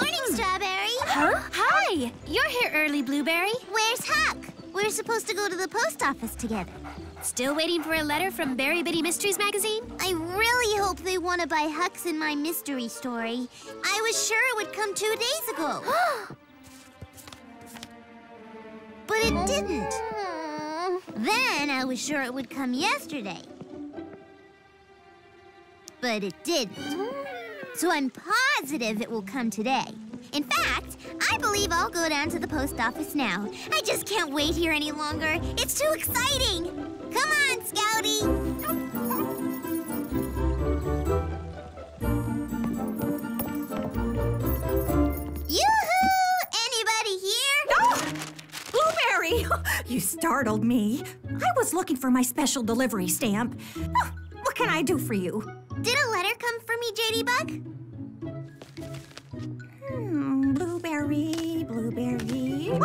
Morning, hmm. Strawberry. Huh? Hi! You're here early, Blueberry. Where's Huck? We're supposed to go to the post office together. Still waiting for a letter from Berry Bitty Mysteries magazine? I really hope they want to buy Huck's in my mystery story. I was sure it would come two days ago. but it didn't. Then I was sure it would come yesterday. But it didn't. So I'm positive it will come today. In fact, I believe I'll go down to the post office now. I just can't wait here any longer. It's too exciting. Come on, Scouty. Yoo-hoo! Anybody here? Oh! Blueberry! You startled me. I was looking for my special delivery stamp. Oh, what can I do for you? Did a letter come for me, JD Bug? Hmm, blueberry, blueberry.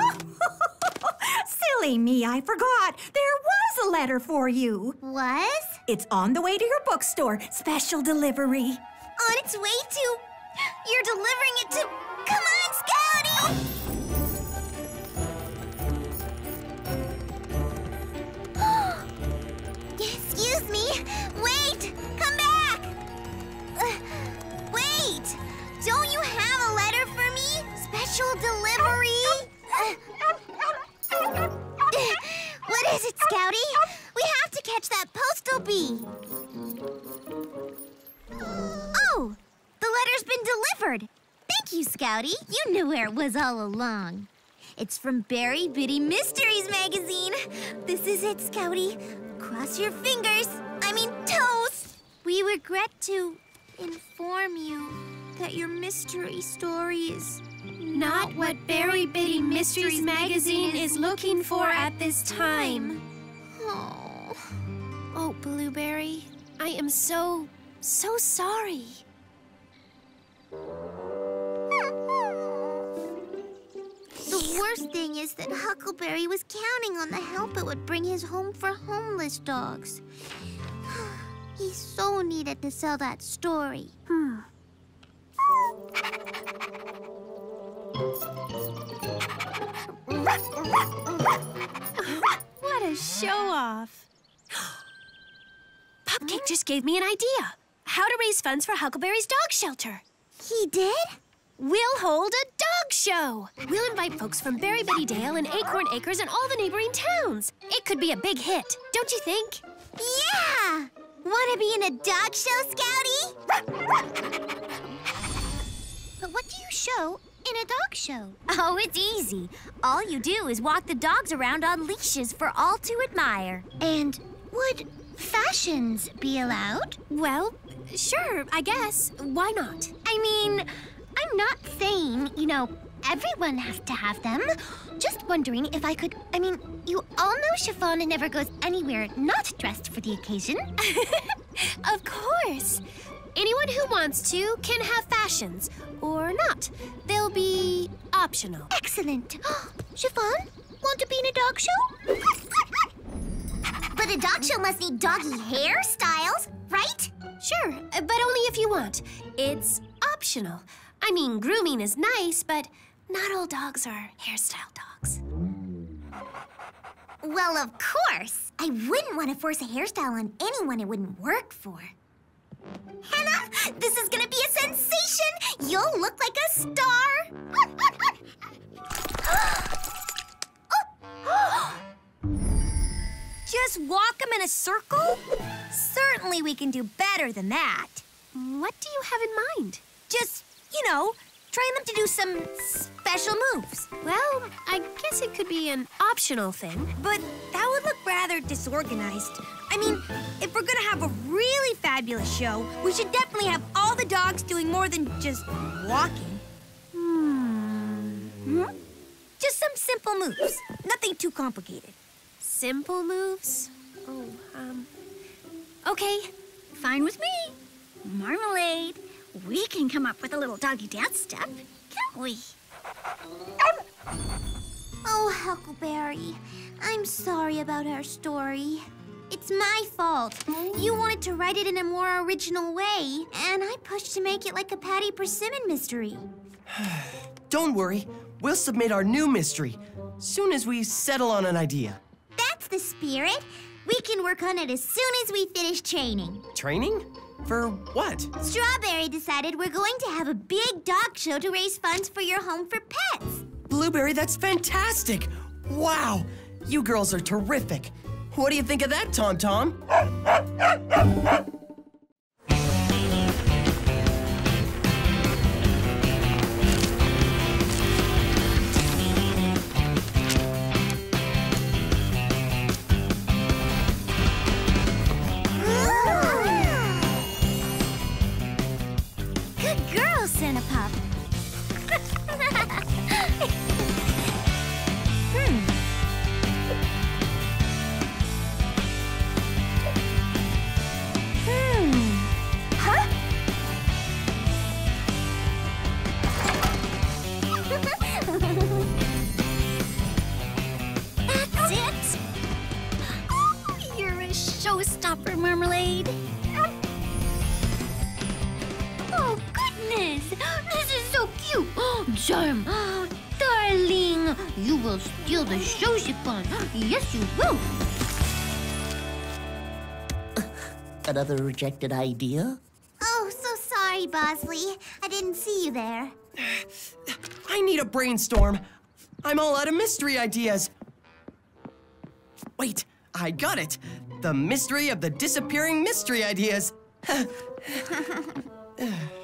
Silly me, I forgot. There was a letter for you. Was? It's on the way to your bookstore. Special delivery. On its way to... You're delivering it to... Come on, Scouty! Excuse me. Wait! Special delivery? What is it, Scouty? We have to catch that postal bee. Oh, the letter's been delivered. Thank you, Scouty. You knew where it was all along. It's from Berry Bitty Mysteries magazine. This is it, Scouty. Cross your fingers. I mean toes. We regret to inform you that your mystery story is Not what Berry Bitty Mysteries magazine is looking for at this time. Oh. Oh, Blueberry, I am so, so sorry. The worst thing is that Huckleberry was counting on the help it would bring his home for homeless dogs. He so needed to sell that story. Hmm. What a show off. Pupcake just gave me an idea. How to raise funds for Huckleberry's dog shelter. He did? We'll hold a dog show. We'll invite folks from Berry Bitty Dale and Acorn Acres and all the neighboring towns. It could be a big hit, don't you think? Yeah! Want to be in a dog show, Scouty? but what do you show in a dog show? Oh, it's easy. All you do is walk the dogs around on leashes for all to admire. And would fashions be allowed? Well, sure, I guess. Why not? I mean, I'm not saying, you know, everyone has to have them. Just wondering if I could. I mean, you all know Chiffon never goes anywhere not dressed for the occasion. Of course. Anyone who wants to can have fashions, or not. They'll be optional. Excellent. Chiffon, want to be in a dog show? but a dog show must need doggy hairstyles, right? Sure, but only if you want. It's optional. I mean, grooming is nice, but not all dogs are hairstyle dogs. Well, of course. I wouldn't want to force a hairstyle on anyone it wouldn't work for. Hannah, this is gonna be a sensation! You'll look like a star! Just walk them in a circle? Certainly we can do better than that. What do you have in mind? Just, you know, train them to do some special moves. Well, I guess it could be an optional thing. But that would look rather disorganized. I mean, if we're gonna have a really fabulous show, we should definitely have all the dogs doing more than just walking. Hmm. Hmm? Just some simple moves. Nothing too complicated. Simple moves? Oh, um. Okay. Fine with me. Marmalade. We can come up with a little doggy dance step, can't we? Um, oh, Huckleberry. I'm sorry about our story. It's my fault. You wanted to write it in a more original way, and I pushed to make it like a Patty Persimmon mystery. Don't worry, we'll submit our new mystery soon as we settle on an idea. That's the spirit. We can work on it as soon as we finish training. Training? For what? Strawberry decided we're going to have a big dog show to raise funds for your home for pets. Blueberry, that's fantastic! Wow, you girls are terrific. What do you think of that, Tom Tom? Another rejected idea? Oh, so sorry, Bosley. I didn't see you there. I need a brainstorm. I'm all out of mystery ideas. Wait, I got it. The mystery of the disappearing mystery ideas.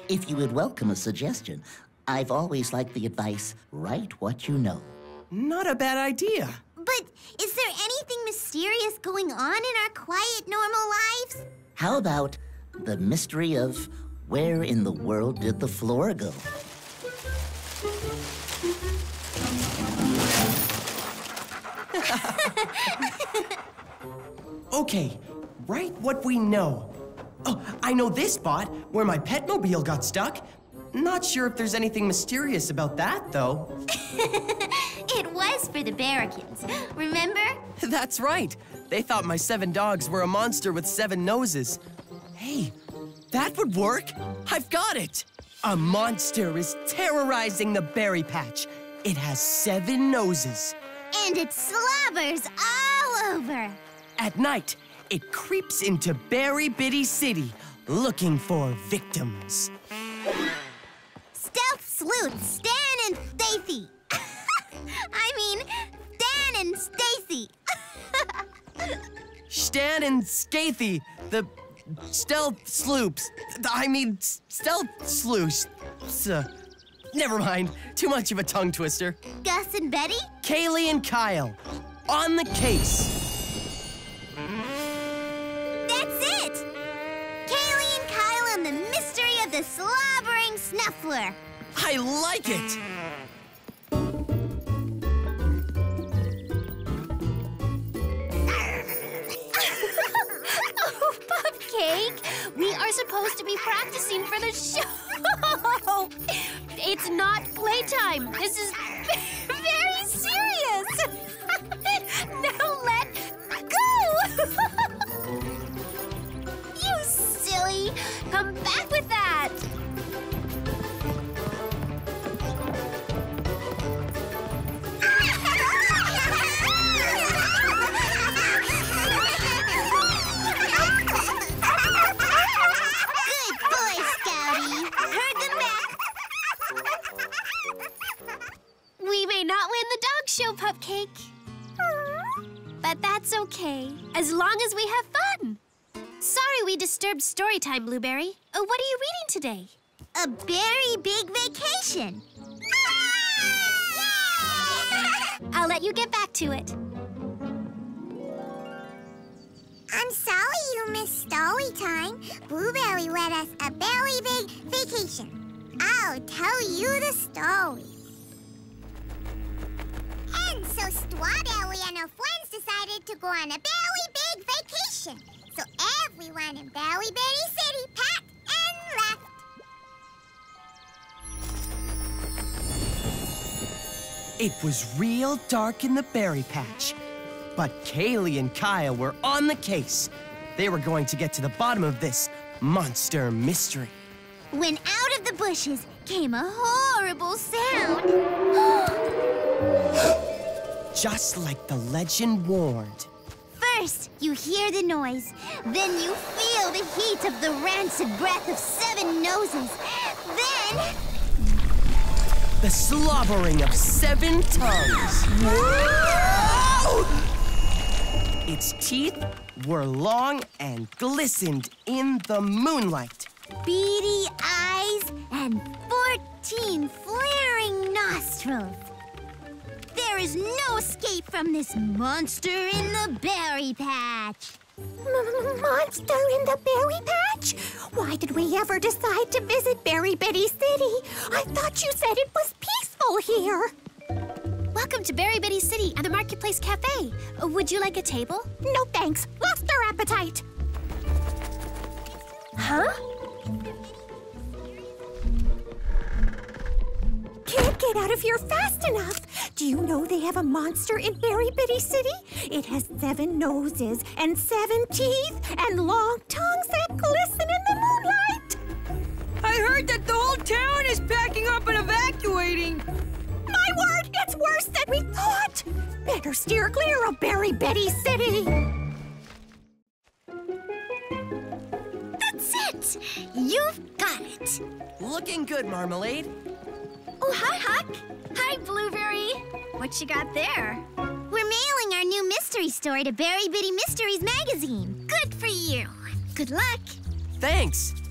If you would welcome a suggestion, I've always liked the advice write what you know. Not a bad idea. But is there anything mysterious going on in our quiet, normal lives? How about the mystery of where in the world did the floor go? Okay, write what we know. Oh, I know this spot where my petmobile got stuck. Not sure if there's anything mysterious about that, though. It was for the Berrykins. Remember? That's right. They thought my seven dogs were a monster with seven noses. Hey, that would work. I've got it. A monster is terrorizing the berry patch. It has seven noses. And it slobbers all over. At night, it creeps into Berry Bitty City looking for victims. Stealth sleuth Stan and Stacy. I mean, Stan and Stacy. Stan and Scathy, the stealth sloops. I mean, stealth sleuths. Uh, never mind. Too much of a tongue twister. Gus and Betty? Kaylee and Kyle, on the case. That's it! Kaylee and Kyle and the mystery of the slobbering snuffler. I like it. Pupcake! We are supposed to be practicing for the show! It's not playtime. This is very serious! Now let go! You silly! Come back with that! Show, But that's okay, as long as we have fun. Sorry we disturbed story time, Blueberry. Uh, what are you reading today? A very big vacation. I'll let you get back to it. I'm sorry you missed story time. Blueberry led us a very big vacation. I'll tell you the story. And so Strawberry and her friends decided to go on a very big vacation. So everyone in Berry Bitty City packed and left. It was real dark in the berry patch. But Kaylee and Kyle were on the case. They were going to get to the bottom of this monster mystery. when out of the bushes came a horrible sound. Just like the legend warned. First, you hear the noise. Then you feel the heat of the rancid breath of seven noses. Then. The slobbering of seven tongues. Its teeth were long and glistened in the moonlight. beady eyes and 14 flaring nostrils. There is no escape from this monster in the berry patch. Monster in the berry patch? Why did we ever decide to visit Berry Bitty City? I thought you said it was peaceful here. Welcome to Berry Bitty City and the Marketplace Cafe. Would you like a table? No thanks. Lost our appetite. Huh? Can't get out of here fast enough. Do you know they have a monster in Berry Bitty City? It has seven noses and seven teeth and long tongues that glisten in the moonlight. I heard that the whole town is packing up and evacuating. My word, it's worse than we thought. Better steer clear of Berry Bitty City. That's it! You've got it! Looking good, Marmalade. Oh, hi, Huck. Hi, Blueberry. What you got there? We're mailing our new mystery story to Berry Bitty Mysteries magazine. Good for you. Good luck. Thanks.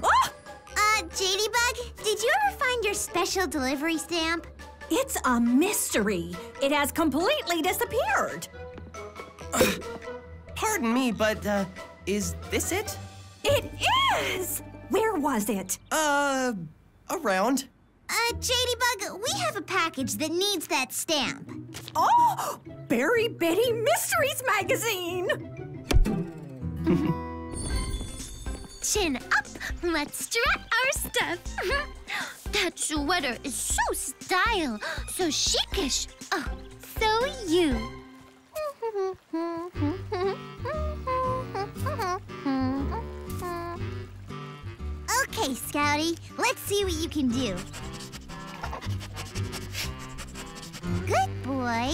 Oh, Uh, Jadybug, did you ever find your special delivery stamp? it's a mystery. It has completely disappeared. Pardon me, but, uh, is this it? It is! Where was it? Uh, around. Uh, JD Jadybug, we have a package that needs that stamp. Oh, Berry Bitty Mysteries Magazine! Chin up, let's strut our stuff. that sweater is so style, so chicish. Oh, so you. Okay, Scouty, let's see what you can do. Good boy.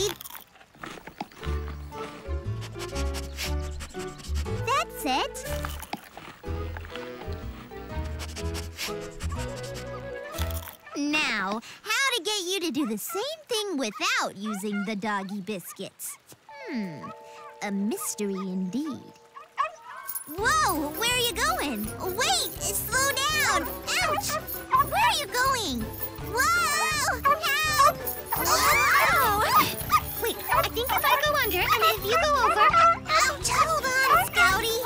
That's it. Now, how to get you to do the same thing without using the doggy biscuits? Hmm, a mystery indeed. Whoa, where are you going? Wait, slow down! Ouch! Where are you going? Whoa! Help! Oh! Wait, I think if I go under and if you go over. Ouch! Hold on, Scouty!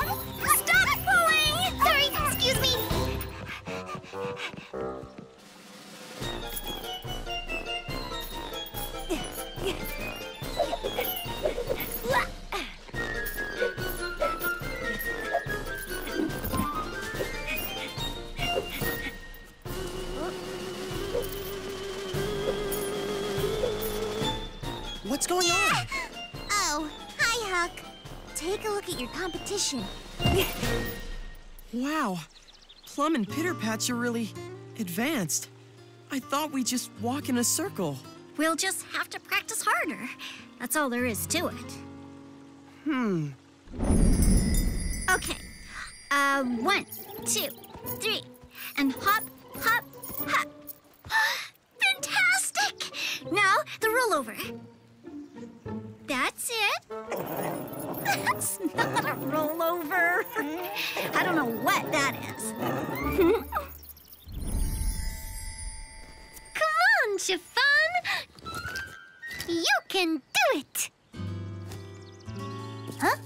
Stop pulling! Sorry, excuse me. What's going on? Oh, hi, Huck. Take a look at your competition. Wow, Plum and Pitter Patch are really advanced. I thought we'd just walk in a circle. We'll just have to practice harder. That's all there is to it. Hmm. Okay. Uh, one, two, three, and hop, hop, hop. Fantastic! Now, the rollover. That's it. That's not a rollover. I don't know what that is. Come on, Chiffon! You can do it! Huh?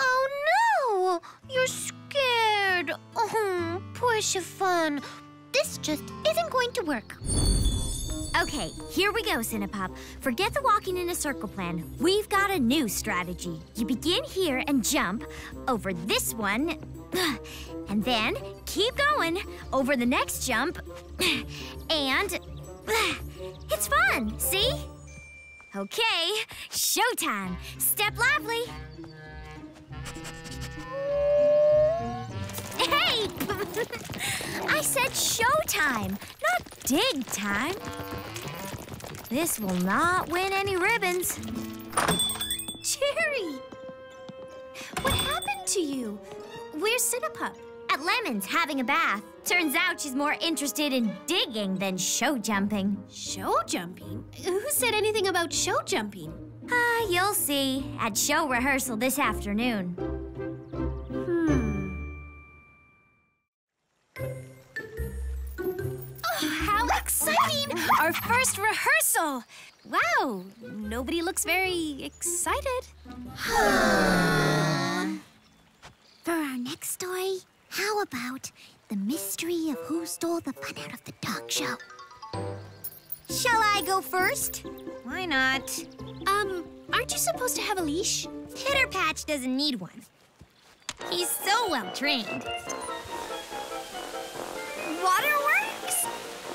Oh no! You're scared! Oh, poor Chiffon. This just isn't going to work. Okay, here we go, Cinnapup. Forget the walking in a circle plan. We've got a new strategy. You begin here and jump over this one, and then keep going over the next jump, and it's fun, see? Okay, showtime. Step lively. Hey! I said showtime, not dig time. This will not win any ribbons. Cherry! What happened to you? Where's Cinnapup? At Lemon's, having a bath. Turns out she's more interested in digging than show jumping. Show jumping? Who said anything about show jumping? Ah, uh, you'll see. At show rehearsal this afternoon. Oh, how exciting! Our first rehearsal! Wow, nobody looks very excited. For our next story, how about the mystery of who stole the fun out of the dog show? Shall I go first? Why not? Um, aren't you supposed to have a leash? Pitter Patch doesn't need one. He's so well trained. Waterworks?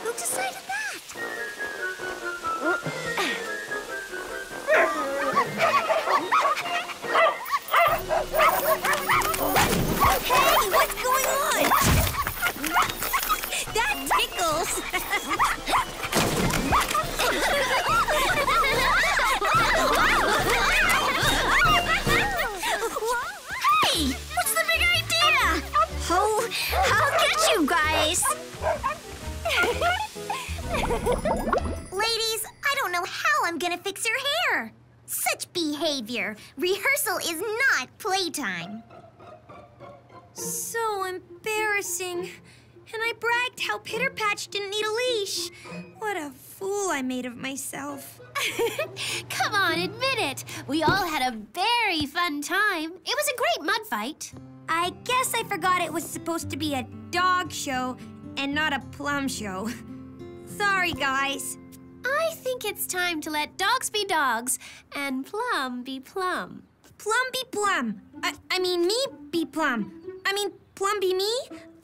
Who decided that? Hey, what's going on? that tickles. Ladies, I don't know how I'm gonna fix your hair. Such behavior. Rehearsal is not playtime. So embarrassing. And I bragged how Pitter Patch didn't need a leash. What a fool I made of myself. Come on, admit it. We all had a very fun time. It was a great mud fight. I guess I forgot it was supposed to be a dog show and not a plum show. Sorry, guys. I think it's time to let dogs be dogs and plum be plum. Plum be plum. I, I mean, me be plum. I mean, plum be me?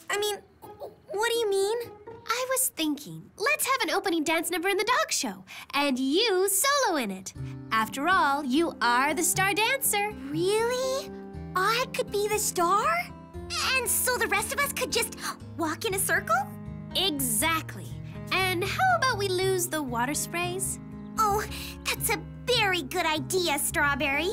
I mean, what do you mean? I was thinking, let's have an opening dance number in the dog show, and you solo in it. After all, you are the star dancer. Really? I could be the star? And so the rest of us could just walk in a circle? Exactly. And how about we lose the water sprays? Oh, that's a very good idea, Strawberry.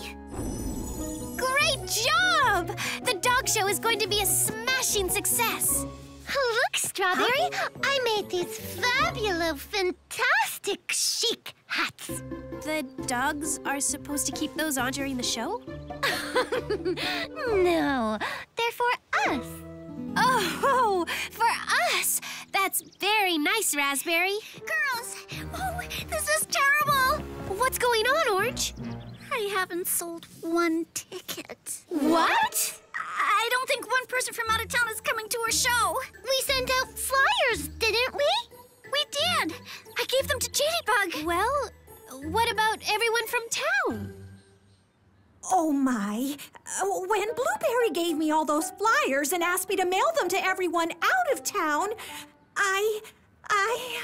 Great job! The dog show is going to be a smashing success. Look, Strawberry, I made these fabulous, fantastic chic hats. The dogs are supposed to keep those on during the show? no, they're for us. Oh, for us! That's very nice, Raspberry. Girls, oh, this is terrible. What's going on, Orange? I haven't sold one ticket. What? I don't think one person from out of town is coming to our show. We sent out flyers, didn't we? We did. I gave them to Jadybug. Well, what about everyone from town? Oh my. Uh, When Blueberry gave me all those flyers and asked me to mail them to everyone out of town, I. I.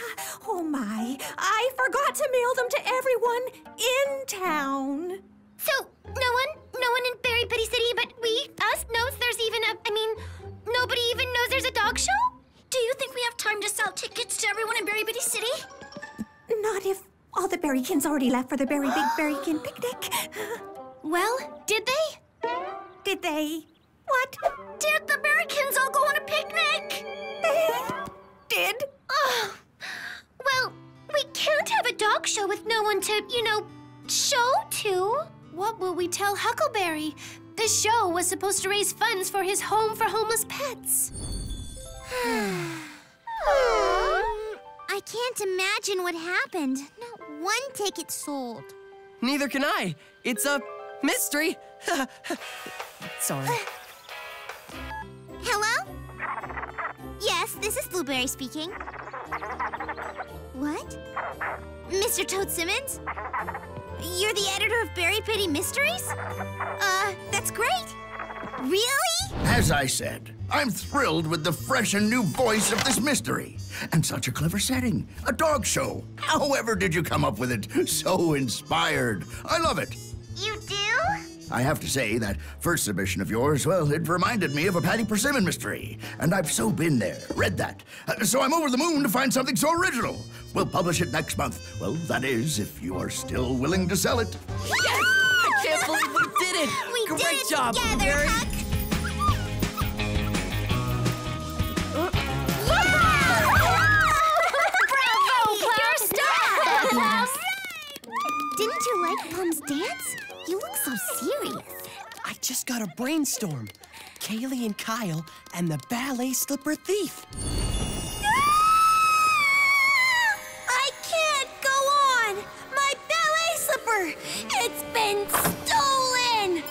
Oh my. I forgot to mail them to everyone in town. So, no one, no one in Berry Bitty City but we, us, knows there's even a, I mean, nobody even knows there's a dog show? Do you think we have time to sell tickets to everyone in Berry Bitty City? Not if all the berrykins already left for the Berry Big Berrykin picnic. Well, did they? Did they? What? Did the Berrykins all go on a picnic? They did? Oh, well, we can't have a dog show with no one to, you know, show to. What will we tell Huckleberry? This show was supposed to raise funds for his home for homeless pets. I can't imagine what happened. Not one ticket sold. Neither can I. It's a mystery. Sorry. Hello? Yes, this is Blueberry speaking. What? Mr. Toad Simmons? You're the editor of Berry Bitty Mysteries? Uh, that's great. Really? As I said, I'm thrilled with the fresh and new voice of this mystery. And such a clever setting. A dog show. However did you come up with it? So inspired. I love it. You do? I have to say that first submission of yours, well, it reminded me of a Patty Persimmon mystery. And I've so been there, read that. Uh, so I'm over the moon to find something so original. We'll publish it next month. Well, that is, if you are still willing to sell it. Yes! I can't believe we did it! We Great did it job, together, Blueberry. Huck. Bravo, Plum! You're a. Didn't you like Plum's dance? You look so serious. I just got a brainstorm. Kaylee and Kyle and the ballet slipper thief. I can't go on! My ballet slipper! It's been stolen!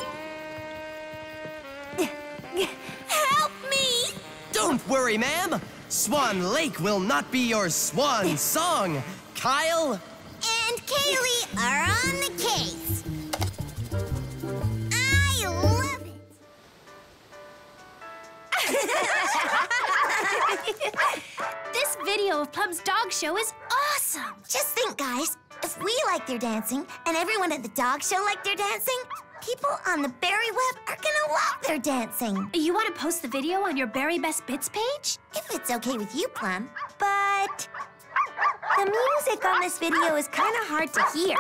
Help me! Don't worry, ma'am. Swan Lake will not be your swan song. Kyle, And Kaylee are on the case. This video of Plum's dog show is awesome! Just think, guys. If we like their dancing and everyone at the dog show liked their dancing, people on the Berry Web are gonna love their dancing. You want to post the video on your Berry Best Bits page? If it's okay with you, Plum. But the music on this video is kind of hard to hear,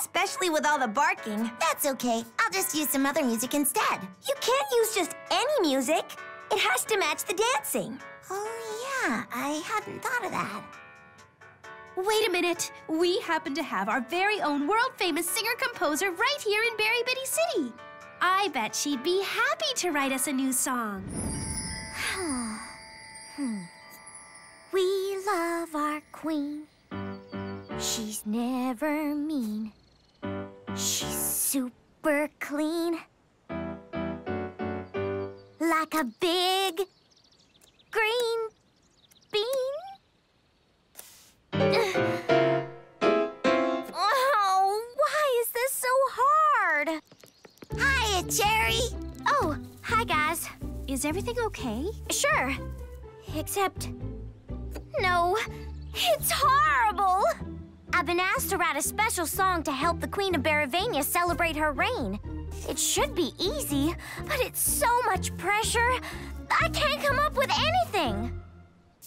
especially with all the barking. That's okay. I'll just use some other music instead. You can't use just any music. It has to match the dancing. Oh, yeah. I hadn't thought of that. Wait a minute. We happen to have our very own world famous singer composer right here in Berry Bitty City. I bet she'd be happy to write us a new song. Hmm. We love our queen. She's never mean. She's super clean. Like a big green bean. oh, why is this so hard? Hiya, Cherry. Oh, hi guys. Is everything okay? Sure. Except, no, it's horrible. I've been asked to write a special song to help the Queen of Baravania celebrate her reign. It should be easy, but it's so much pressure. I can't come up with anything.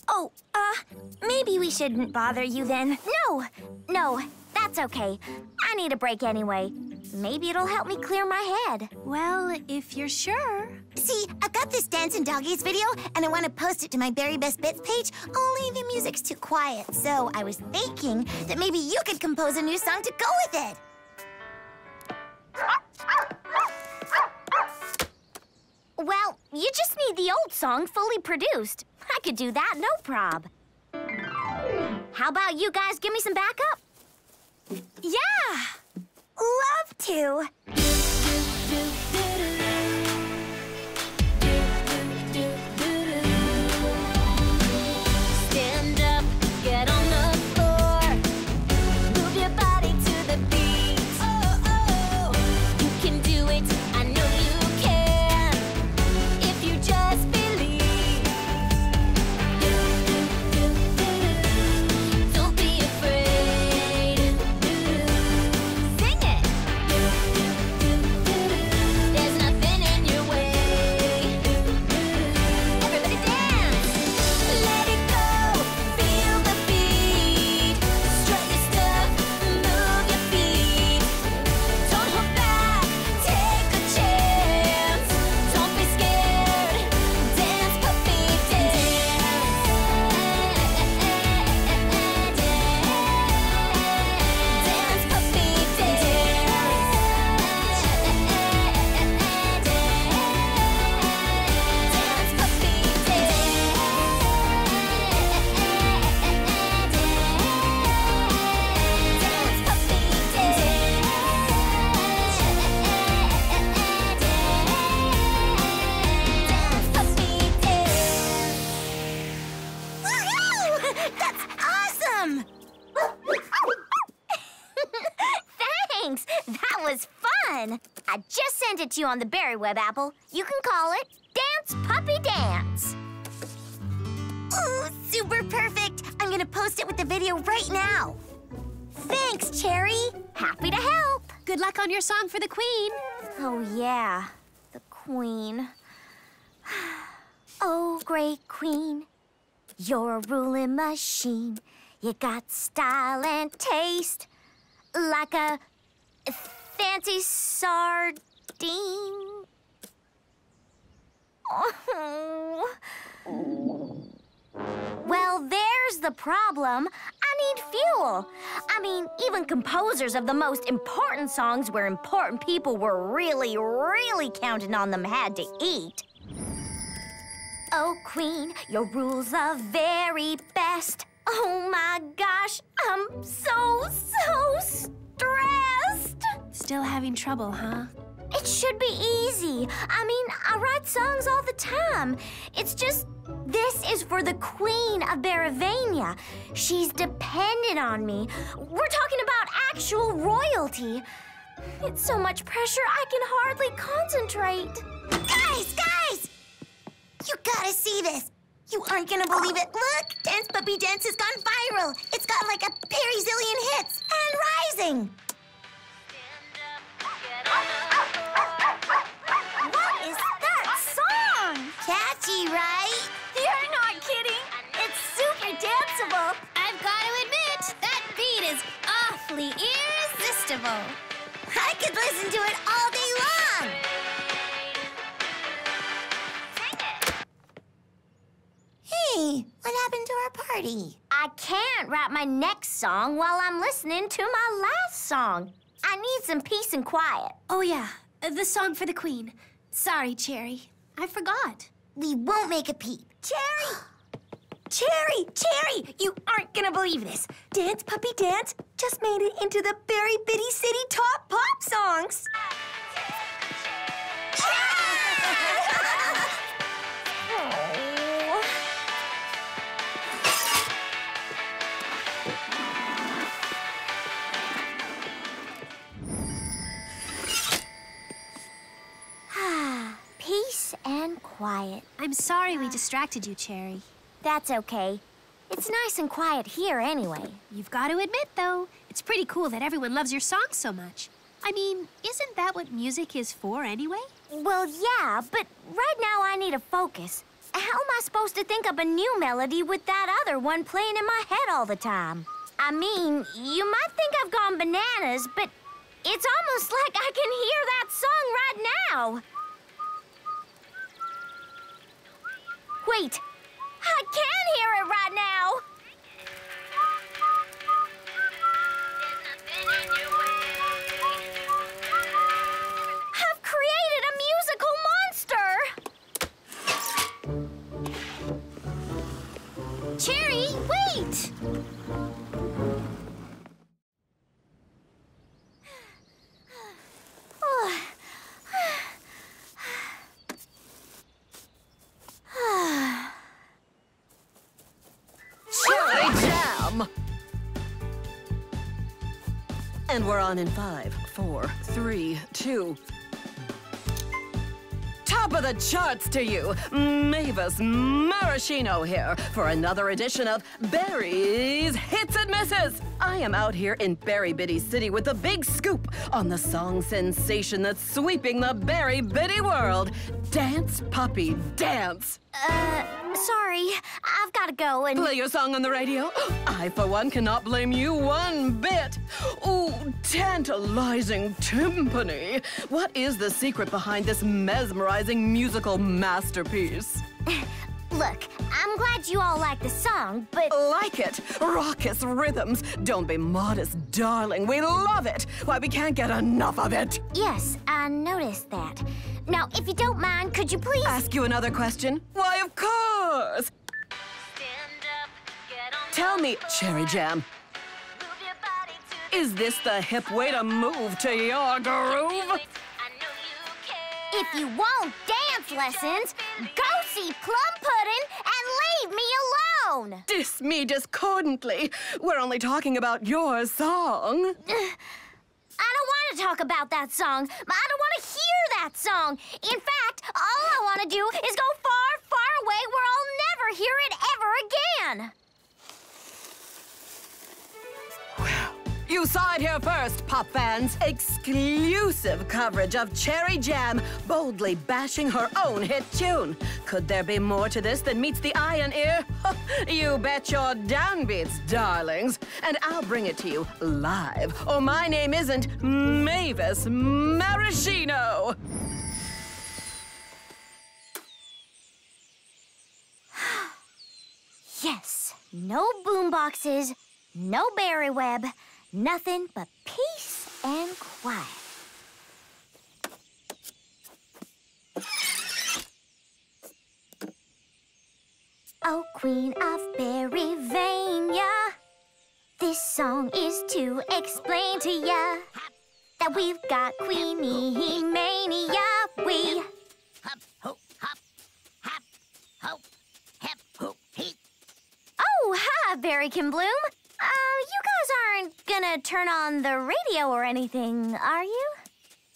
Oh, uh, maybe we shouldn't bother you then. No, no, that's okay. I need a break anyway. Maybe it'll help me clear my head. Well, if you're sure. See, I got this Dancing Doggies video, and I want to post it to my Berry Best Bits page, only the music's too quiet. So I was thinking that maybe you could compose a new song to go with it. Well, you just need the old song fully produced. I could do that, no prob. How about you guys give me some backup? Yeah! Love to. Just sent it to you on the Berry Web Apple. You can call it Dance Puppy Dance. Ooh, super perfect! I'm gonna post it with the video right now. Thanks, Cherry. Happy to help. Good luck on your song for the Queen. Oh, yeah, the queen. Oh, great queen, you're a ruling machine. You got style and taste like a fancy sardine. Oh. Well, there's the problem. I need fuel. I mean, even composers of the most important songs where important people were really, really counting on them had to eat. Oh, Queen, your rules are very best. Oh my gosh, I'm so, so stressed. Still having trouble, huh? It should be easy. I mean, I write songs all the time. It's just, this is for the Queen of Baravania. She's dependent on me. We're talking about actual royalty. It's so much pressure, I can hardly concentrate. Guys, guys! You gotta see this. You aren't gonna believe it. Look, Dance Puppy Dance has gone viral. It's got like a perizillion hits and rising. What is that song? Catchy, right? You're not kidding. It's super danceable. I've got to admit, that beat is awfully irresistible. I could listen to it all day long. Hey, what happened to our party? I can't write my next song while I'm listening to my last song. I need some peace and quiet. Oh, yeah, uh, the song for the queen. Sorry, Cherry. I forgot. We won't make a peep. Cherry! Cherry! Cherry! You aren't gonna believe this. Dance Puppy Dance just made it into the Berry Bitty City Top Pop Songs. Oh. And quiet. I'm sorry we distracted you, Cherry. That's okay. It's nice and quiet here anyway. You've got to admit, though, it's pretty cool that everyone loves your song so much. I mean, isn't that what music is for anyway? Well, yeah, but right now I need to focus. How am I supposed to think up a new melody with that other one playing in my head all the time? I mean, you might think I've gone bananas, but it's almost like I can hear that song right now. Wait, I can hear it right now. I've created a musical monster. Cherry, wait! We're on in five, four, three, two. Top of the charts to you, Mavis Maraschino here for another edition of Barry's Hits and Misses. I am out here in Berry Bitty City with a big scoop on the song sensation that's sweeping the Berry Bitty world. Dance, puppy, dance. Uh, sorry. I've got to go and... Play your song on the radio? I, for one, cannot blame you one bit. Ooh, tantalizing timpani. What is the secret behind this mesmerizing musical masterpiece? Look, I'm glad you all like the song, but... Like it. Raucous rhythms. Don't be modest, darling. We love it. Why, we can't get enough of it. Yes, I noticed that. Now, if you don't mind, could you please... Ask you another question? Why, of course. Tell me, Cherry Jam, is this the hip way to move to your groove? If you want dance lessons, go see Plum Pudding and leave me alone! Diss me discordantly. We're only talking about your song. I don't want to talk about that song. I don't want to hear that song. In fact, all I want to do is go far, far away where I'll never hear it ever again. You saw it here first, pop fans. Exclusive coverage of Cherry Jam boldly bashing her own hit tune. Could there be more to this than meets the eye and ear? you bet your downbeats, darlings. And I'll bring it to you live. Oh, my name isn't Mavis Maraschino. Yes, no boomboxes, no berry web, nothing but peace and quiet. Oh, Queen of Berryvania, this song is to explain to ya that we've got Queenie Mania. We Hop, ho, hop, hop, ho, hep, ho, he. Oh, hi, Berrykin Bloom. Uh, you guys aren't gonna turn on the radio or anything, are you?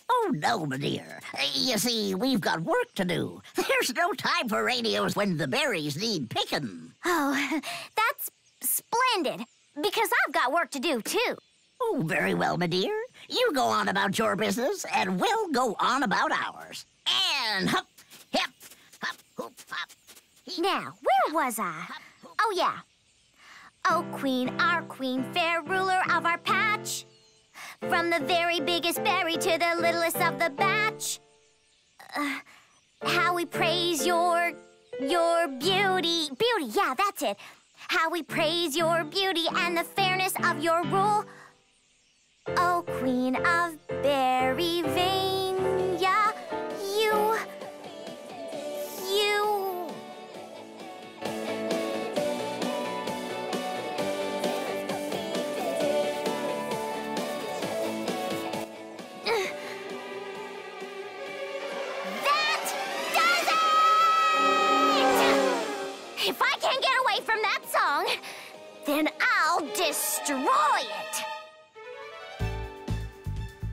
Oh, no, my dear. You see, we've got work to do. There's no time for radios when the berries need picking. Oh, that's splendid, because I've got work to do, too. Oh, very well, my dear. You go on about your business, and we'll go on about ours. And hop, hip, hop, hoop, hop. Now, where was I? Oh, yeah. Oh, Queen, our Queen, fair ruler of our patch. From the very biggest berry to the littlest of the batch. Uh, how we praise your, your beauty. Beauty, yeah, that's it. How we praise your beauty and the fairness of your rule. Oh, Queen of berry Berryvania, destroy it.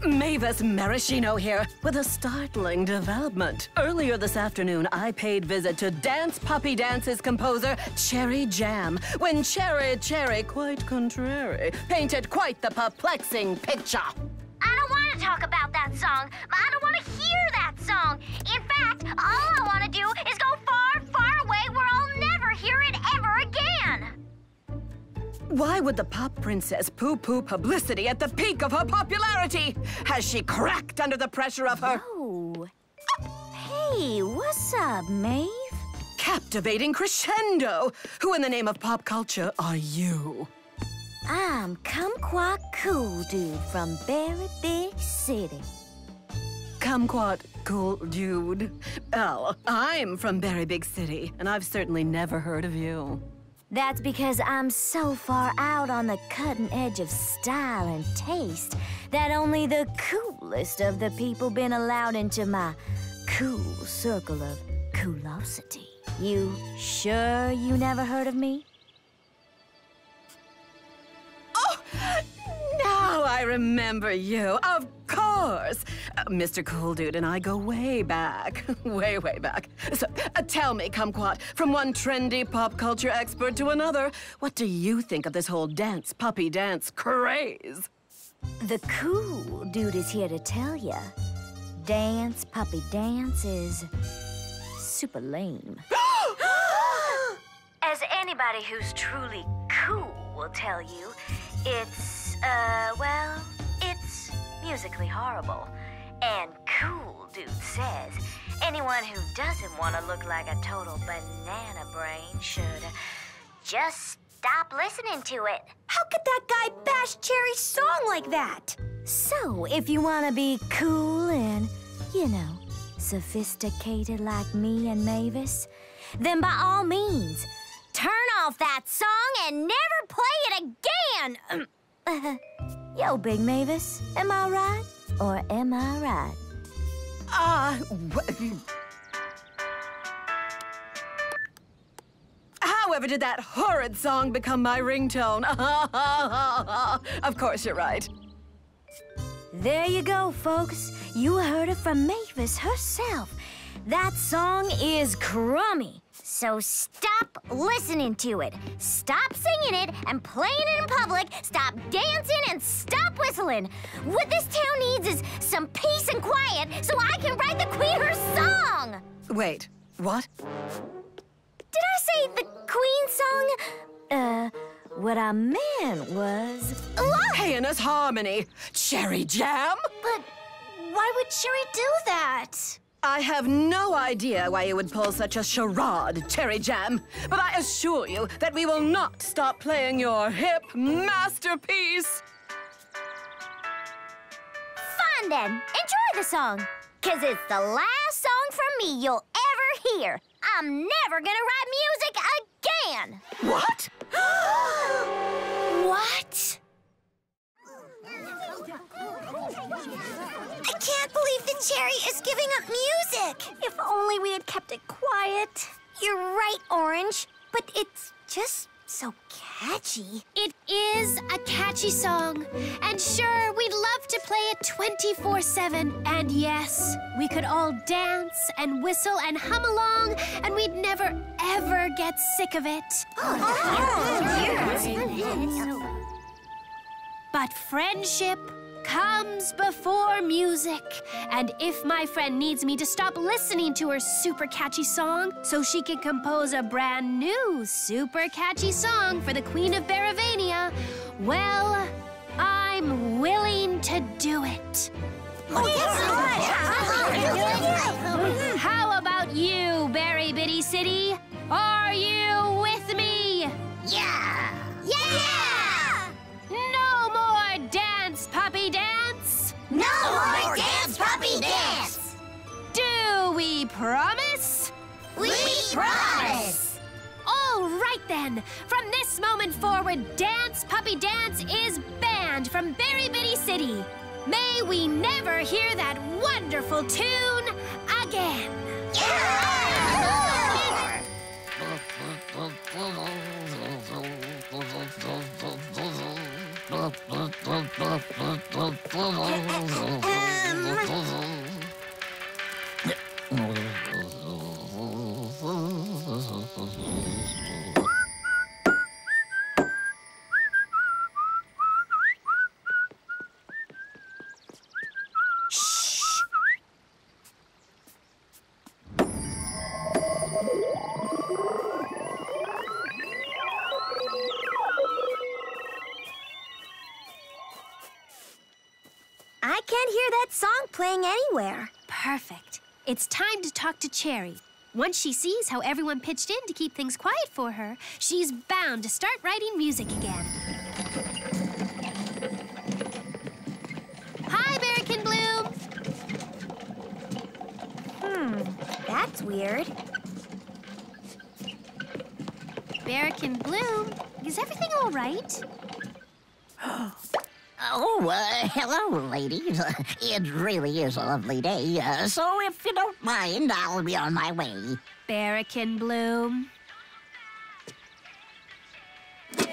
Mavis Maraschino here with a startling development. Earlier this afternoon, I paid visit to Dance Puppy Dance's composer, Cherry Jam, when Cherry Cherry, quite contrary, painted quite the perplexing picture. I don't want to talk about that song. I don't want to hear that song. In fact, all I want to do is go far, far away where I'll never hear it again. Why would the pop princess poo poo publicity at the peak of her popularity? Has she cracked under the pressure of her Oh. Hey, what's up, Maeve? captivating crescendo? Who, in the name of pop culture, are you? I'm Kumquat Cool Dude from Berry Big City. Kumquat, cool dude. Oh, I'm from Berry Big City, and I've certainly never heard of you. That's because I'm so far out on the cutting edge of style and taste that only the coolest of the people been allowed into my cool circle of coolosity. You sure you never heard of me? Oh, Now I remember you. Of course. Uh, Mr. Cool Dude and I go way back. way, way back. So uh, tell me, Kumquat, from one trendy pop culture expert to another, what do you think of this whole dance, puppy dance craze? The cool dude is here to tell ya. Dance, puppy dance is super lame. As anybody who's truly cool will tell you, it's, uh, well, it's musically horrible. And Cool Dude says anyone who doesn't want to look like a total banana brain should just stop listening to it. How could that guy bash Cherry's song like that? So, if you want to be cool and, you know, sophisticated like me and Mavis, then by all means, turn off that song and never play it again. Yo, Big Mavis, am I right or am I right? Ah, However, did that horrid song become my ringtone? of course, you're right. There you go, folks. You heard it from Mavis herself. That song is crummy. So stop listening to it. Stop singing it and playing it in public. Stop dancing and stop whistling. What this town needs is some peace and quiet so I can write the queen her song. Wait, what? Did I say the queen song? Uh, what I meant was. Hyena's Harmony. Cherry Jam? But why would Cherry do that? I have no idea why you would pull such a charade, Cherry Jam, but I assure you that we will not stop playing your hip masterpiece. Fine then. Enjoy the song. Cause it's the last song from me you'll ever hear. I'm never gonna write music again. What? What? Cherry is giving up music. If only we had kept it quiet. You're right, Orange, but it's just so catchy. It is a catchy song. And sure, we'd love to play it 24 7. And yes, we could all dance and whistle and hum along, and we'd never, ever get sick of it. Oh, but friendship comes before music. And if my friend needs me to stop listening to her super catchy song so she can compose a brand new super catchy song for the Queen of Berryvania, well, I'm willing to do it. Oh, How about you, Berry Bitty City? Are you with me? Yeah. Yeah! Promise? We promise! All right then. From this moment forward, Dance Puppy Dance is banned from Berry Bitty City. May we never hear that wonderful tune again. I It's time to talk to Cherry. Once she sees how everyone pitched in to keep things quiet for her, she's bound to start writing music again. Hi, Berrykin Bloom. Hmm, that's weird. Berrykin Bloom, is everything all right? Oh, uh, hello, ladies. It really is a lovely day, uh, so if you don't mind, I'll be on my way. Berrykin Bloom.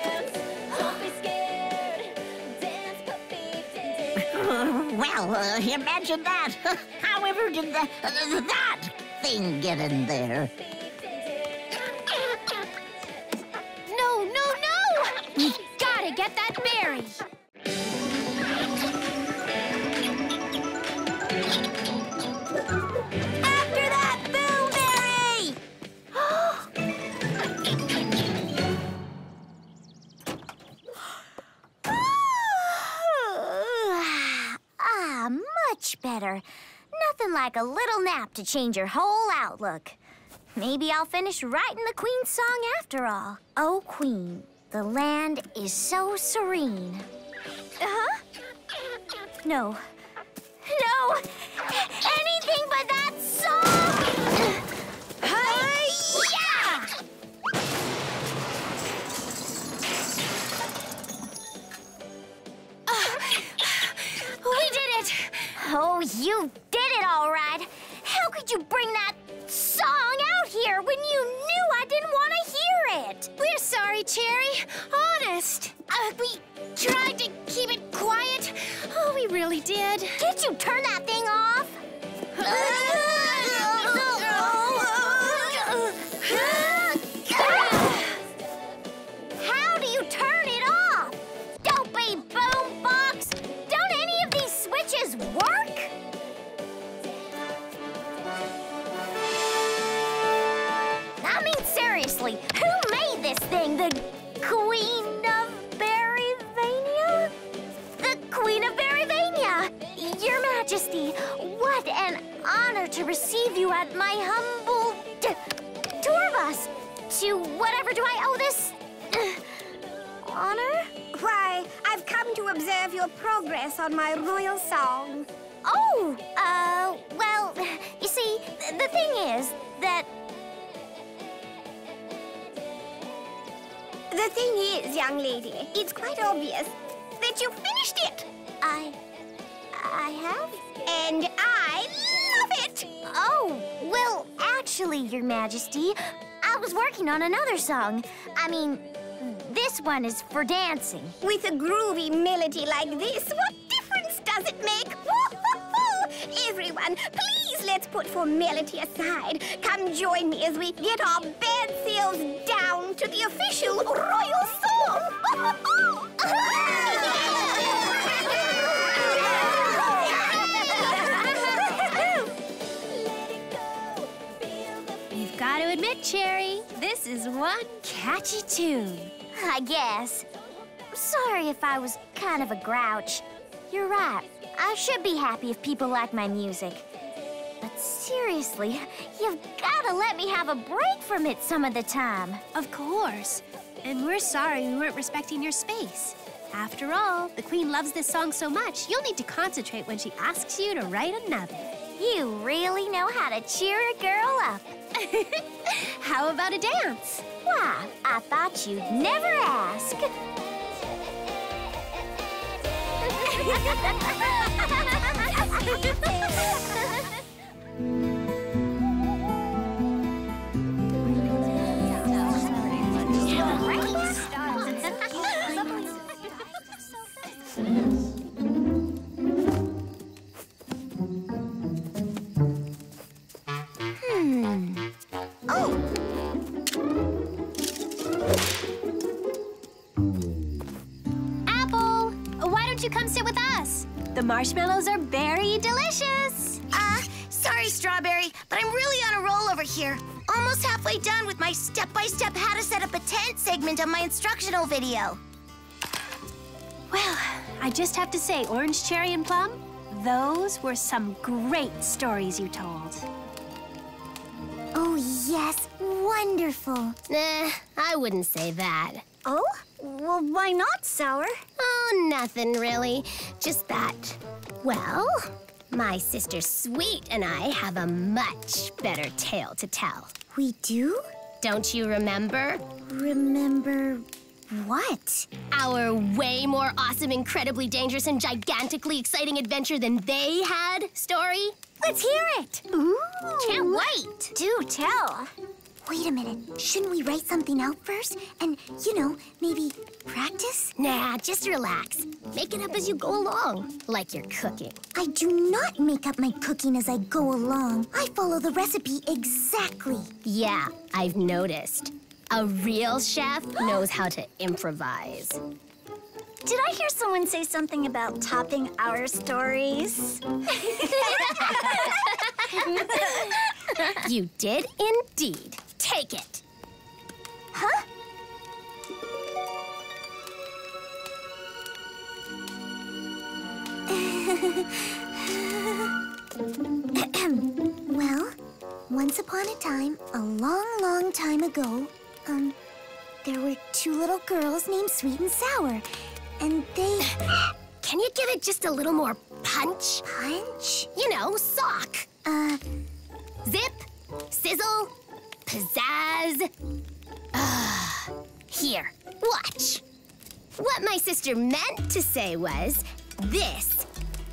Well, uh, imagine that. However did the, uh, that thing get in there? No, no, no! We've gotta get that berry. After that, ah, much better. Nothing like a little nap to change your whole outlook. Maybe I'll finish writing the Queen's song after all. Oh, Queen, the land is so serene. Huh? No. No! Anything but that song! Hi-ya! We did it! Oh, you did it all right. How could you bring that song out here when you knew I didn't want to hear it? We're sorry, Cherry. You turn that Do I owe this honor? Why, I've come to observe your progress on my royal song. Oh, uh, well, you see, th- the thing is that The thing is, young lady, it's quite obvious that you finished it. I. I have? And I love it! Oh, well, actually, Your Majesty, I was working on another song. I mean, this one is for dancing. With a groovy melody like this, what difference does it make? Everyone, please let's put formality aside. Come join me as we get our bed sails down to the official royal song. You've got to admit, Cherry, this is one catchy tune. I guess. Sorry if I was kind of a grouch. You're right. I should be happy if people like my music. But seriously, you've gotta let me have a break from it some of the time. Of course. And we're sorry we weren't respecting your space. After all, the Queen loves this song so much, you'll need to concentrate when she asks you to write another. You really know how to cheer a girl up. How about a dance? Why, I thought you'd never ask. you come sit with us? The marshmallows are very delicious. Uh, sorry, Strawberry, but I'm really on a roll over here. Almost halfway done with my step-by-step how to set up a tent segment of my instructional video. Well, I just have to say, Orange Cherry and Plum, those were some great stories you told. oh yes, wonderful. Nah, I wouldn't say that. Oh, well, why not, Sour? Oh, nothing really. Just that, well, my sister Sweet and I have a much better tale to tell. We do? Don't you remember? Remember what? Our way more awesome, incredibly dangerous, and gigantically exciting adventure than they had story? Let's hear it. Ooh. Can't wait. Do tell. Wait a minute. Shouldn't we write something out first? And, you know, maybe practice? Nah, just relax. Make it up as you go along, like you're cooking. I do not make up my cooking as I go along. I follow the recipe exactly. Yeah, I've noticed. A real chef knows how to improvise. Did I hear someone say something about topping our stories? You did indeed. Take it. Huh? well, once upon a time, a long, long time ago, um, there were two little girls named Sweet and Sour, and they Can you give it just a little more punch? punch. You know, sock. Uh, Zip, sizzle, pizzazz. Ah, here, watch. What my sister meant to say was this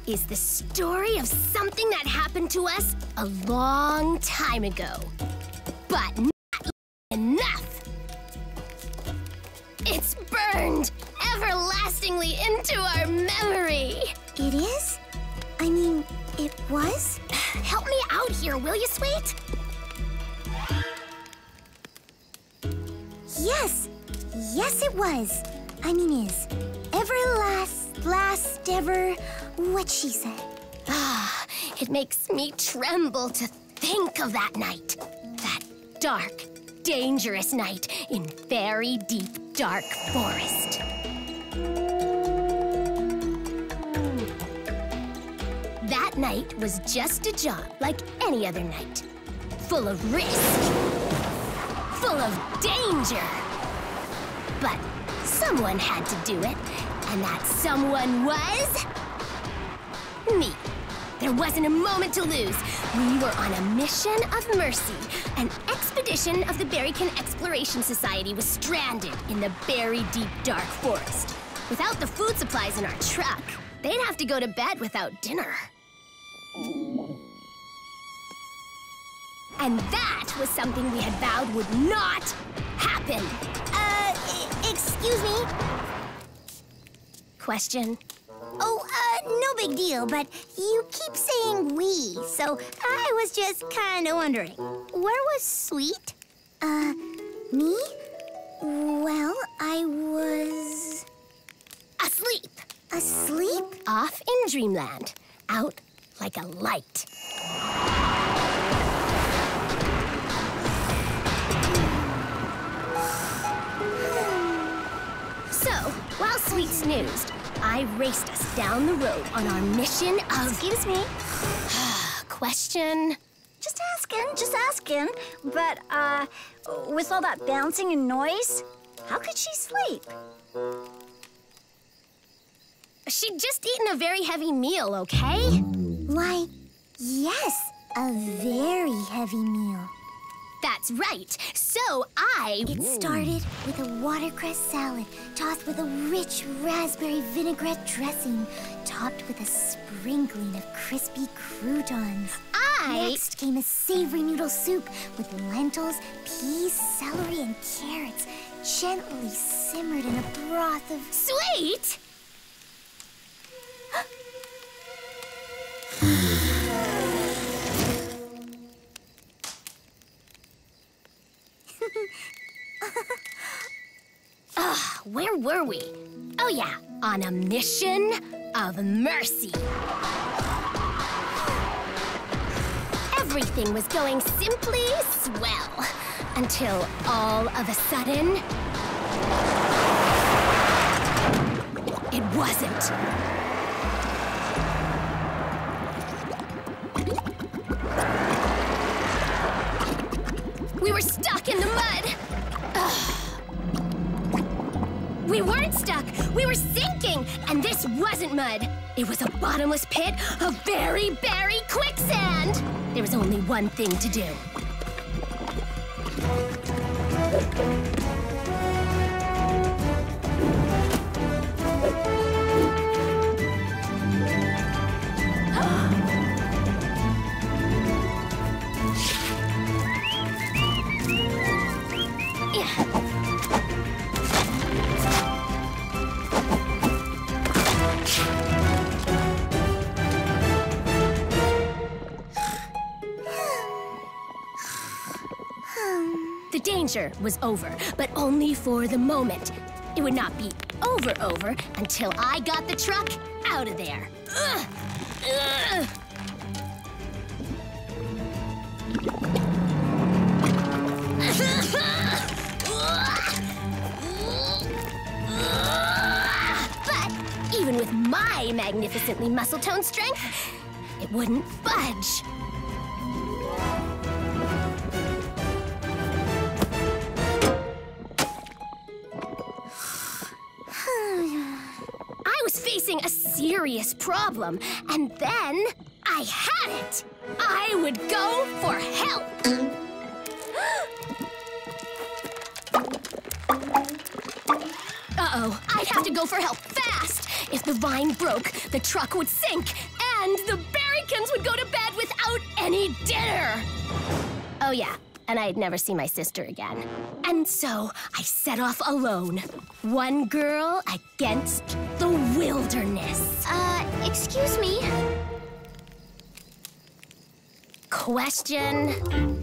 is the story of something that happened to us a long time ago. But not enough. It's burned everlastingly into our memory. it is? I mean, it was? Help me out here, will you, sweet? Yes, yes, it was. I mean, is. Ever last, last ever, what she said. Ah, it makes me tremble to think of that night. That dark, dangerous night in very deep, dark forest. That night was just a job like any other night. Full of risk. Full of danger. But someone had to do it, and that someone was... me. There wasn't a moment to lose. We were on a mission of mercy. An expedition of the Berrykin Exploration Society was stranded in the very deep, dark forest. Without the food supplies in our truck, they'd have to go to bed without dinner. And that was something we had vowed would not happen. Uh, excuse me? Question? Oh, uh, no big deal, but you keep saying we, so I was just kind of wondering. Where was Sweet? Uh, me? Well, I was Asleep. asleep? Off in dreamland. Out like a light. So, while Sweet snoozed, I raced us down the road on our mission of Excuse me? question. Just asking, just asking. But, uh, with all that bouncing and noise, how could she sleep? She'd just eaten a very heavy meal, okay? Why, yes, a very heavy meal. That's right. So I. It started with a watercress salad tossed with a rich raspberry vinaigrette dressing, topped with a sprinkling of crispy croutons. I. Next came a savory noodle soup with lentils, peas, celery, and carrots, gently simmered in a broth of. Sweet! where were we? Oh, yeah, on a mission of mercy. Everything was going simply swell until all of a sudden. It wasn't. We weren't stuck. We were sinking. And this wasn't mud. It was a bottomless pit of very, very quicksand. There was only one thing to do. Was over, but only for the moment. It would not be over over until I got the truck out of there. Ugh. Ugh. But even with my magnificently muscle-toned strength, it wouldn't budge. Serious problem, and then I had it. I would go for help. Uh-oh, I'd have to go for help fast. If the vine broke, the truck would sink, and the Berrykins would go to bed without any dinner. Oh, yeah, and I'd never see my sister again. And so I set off alone. One girl against the wilderness. Uh, excuse me? Question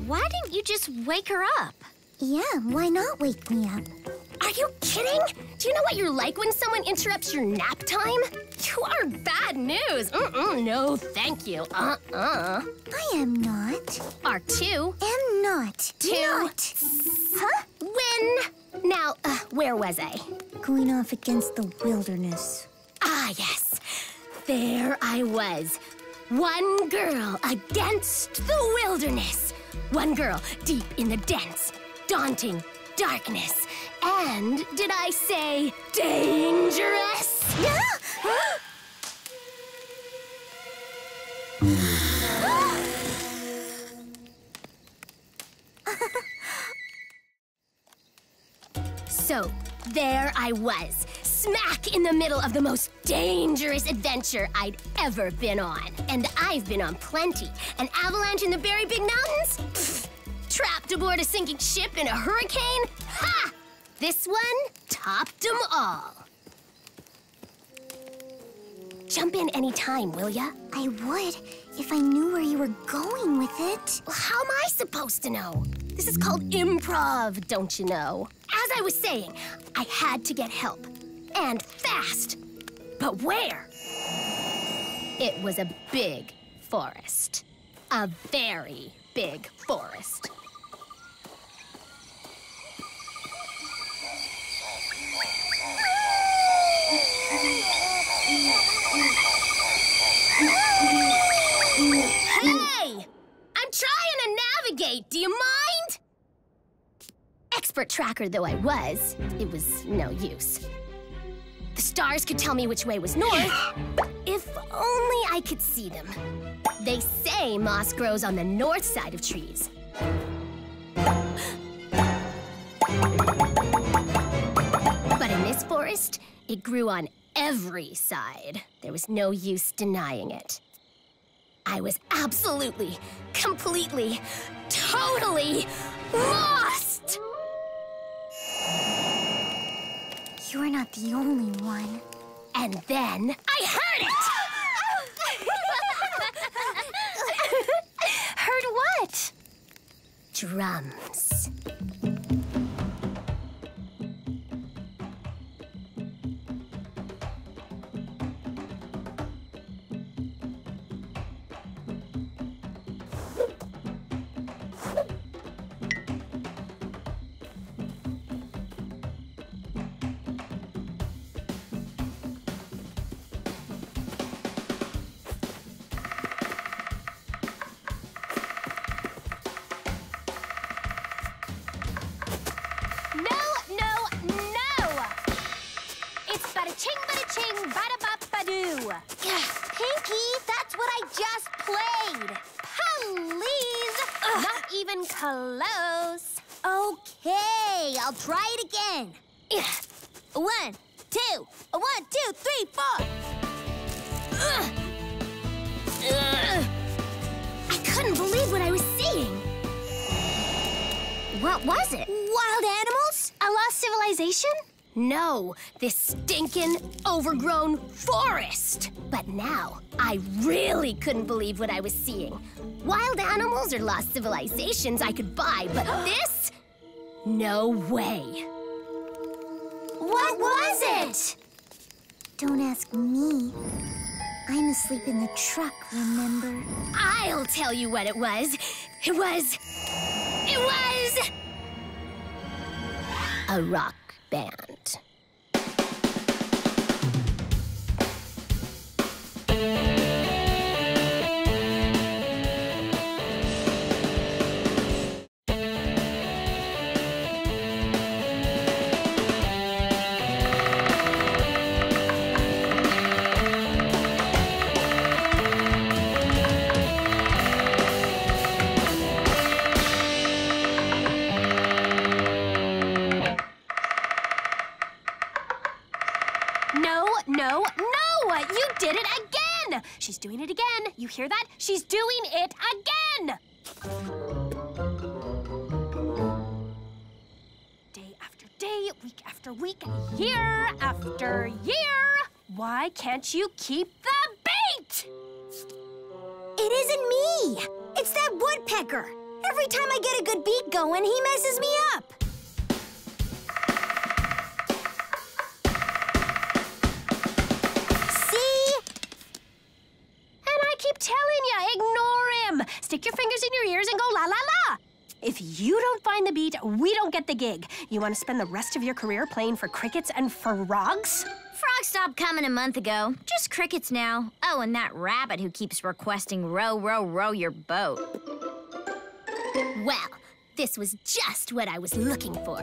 Why didn't you just wake her up? Yeah, why not wake me up? Are you kidding? Do you know what you're like when someone interrupts your nap time? You are bad news. Mm-mm, no, thank you. Uh-uh. I am not. Are two. Am not. Two. Not. Huh? When? Now, uh, where was I? Going off against the wilderness. Ah, yes. There I was. One girl against the wilderness. One girl deep in the dense, daunting darkness. And did I say dangerous? So, there I was, smack in the middle of the most dangerous adventure I'd ever been on. And I've been on plenty. An avalanche in the very big mountains? Pfft. Trapped aboard a sinking ship in a hurricane? Ha! This one topped them all. Jump in any time, will ya? I would if I knew where you were going with it. Well, how am I supposed to know? This is called improv, don't you know? As I was saying, I had to get help. And fast. But where? It was a big forest. A very big forest. Hey! I'm trying to navigate. Do you mind? Expert tracker though I was, it was no use. The stars could tell me which way was north. if only I could see them. They say moss grows on the north side of trees. But in this forest, it grew on every side. There was no use denying it. I was absolutely, completely, totally lost! You're not the only one. And then I heard it! heard what? Drums. Overgrown forest. But now, I really couldn't believe what I was seeing. Wild animals or lost civilizations I could buy, but this? No way. What was it? Don't ask me. I'm asleep in the truck, remember? I'll tell you what it was. It was. It was. A rock band. Hear that? She's doing it again! Day after day, week after week, year after year. Why can't you keep the beat? It isn't me. It's that woodpecker. Every time I get a good beat going, he messes me up. stick your fingers in your ears and go la la la. If you don't find the beat, we don't get the gig. You want to spend the rest of your career playing for crickets and frogs? Frogs stopped coming a month ago. Just crickets now. Oh, and that rabbit who keeps requesting row, row, row your boat. Well, this was just what I was looking for.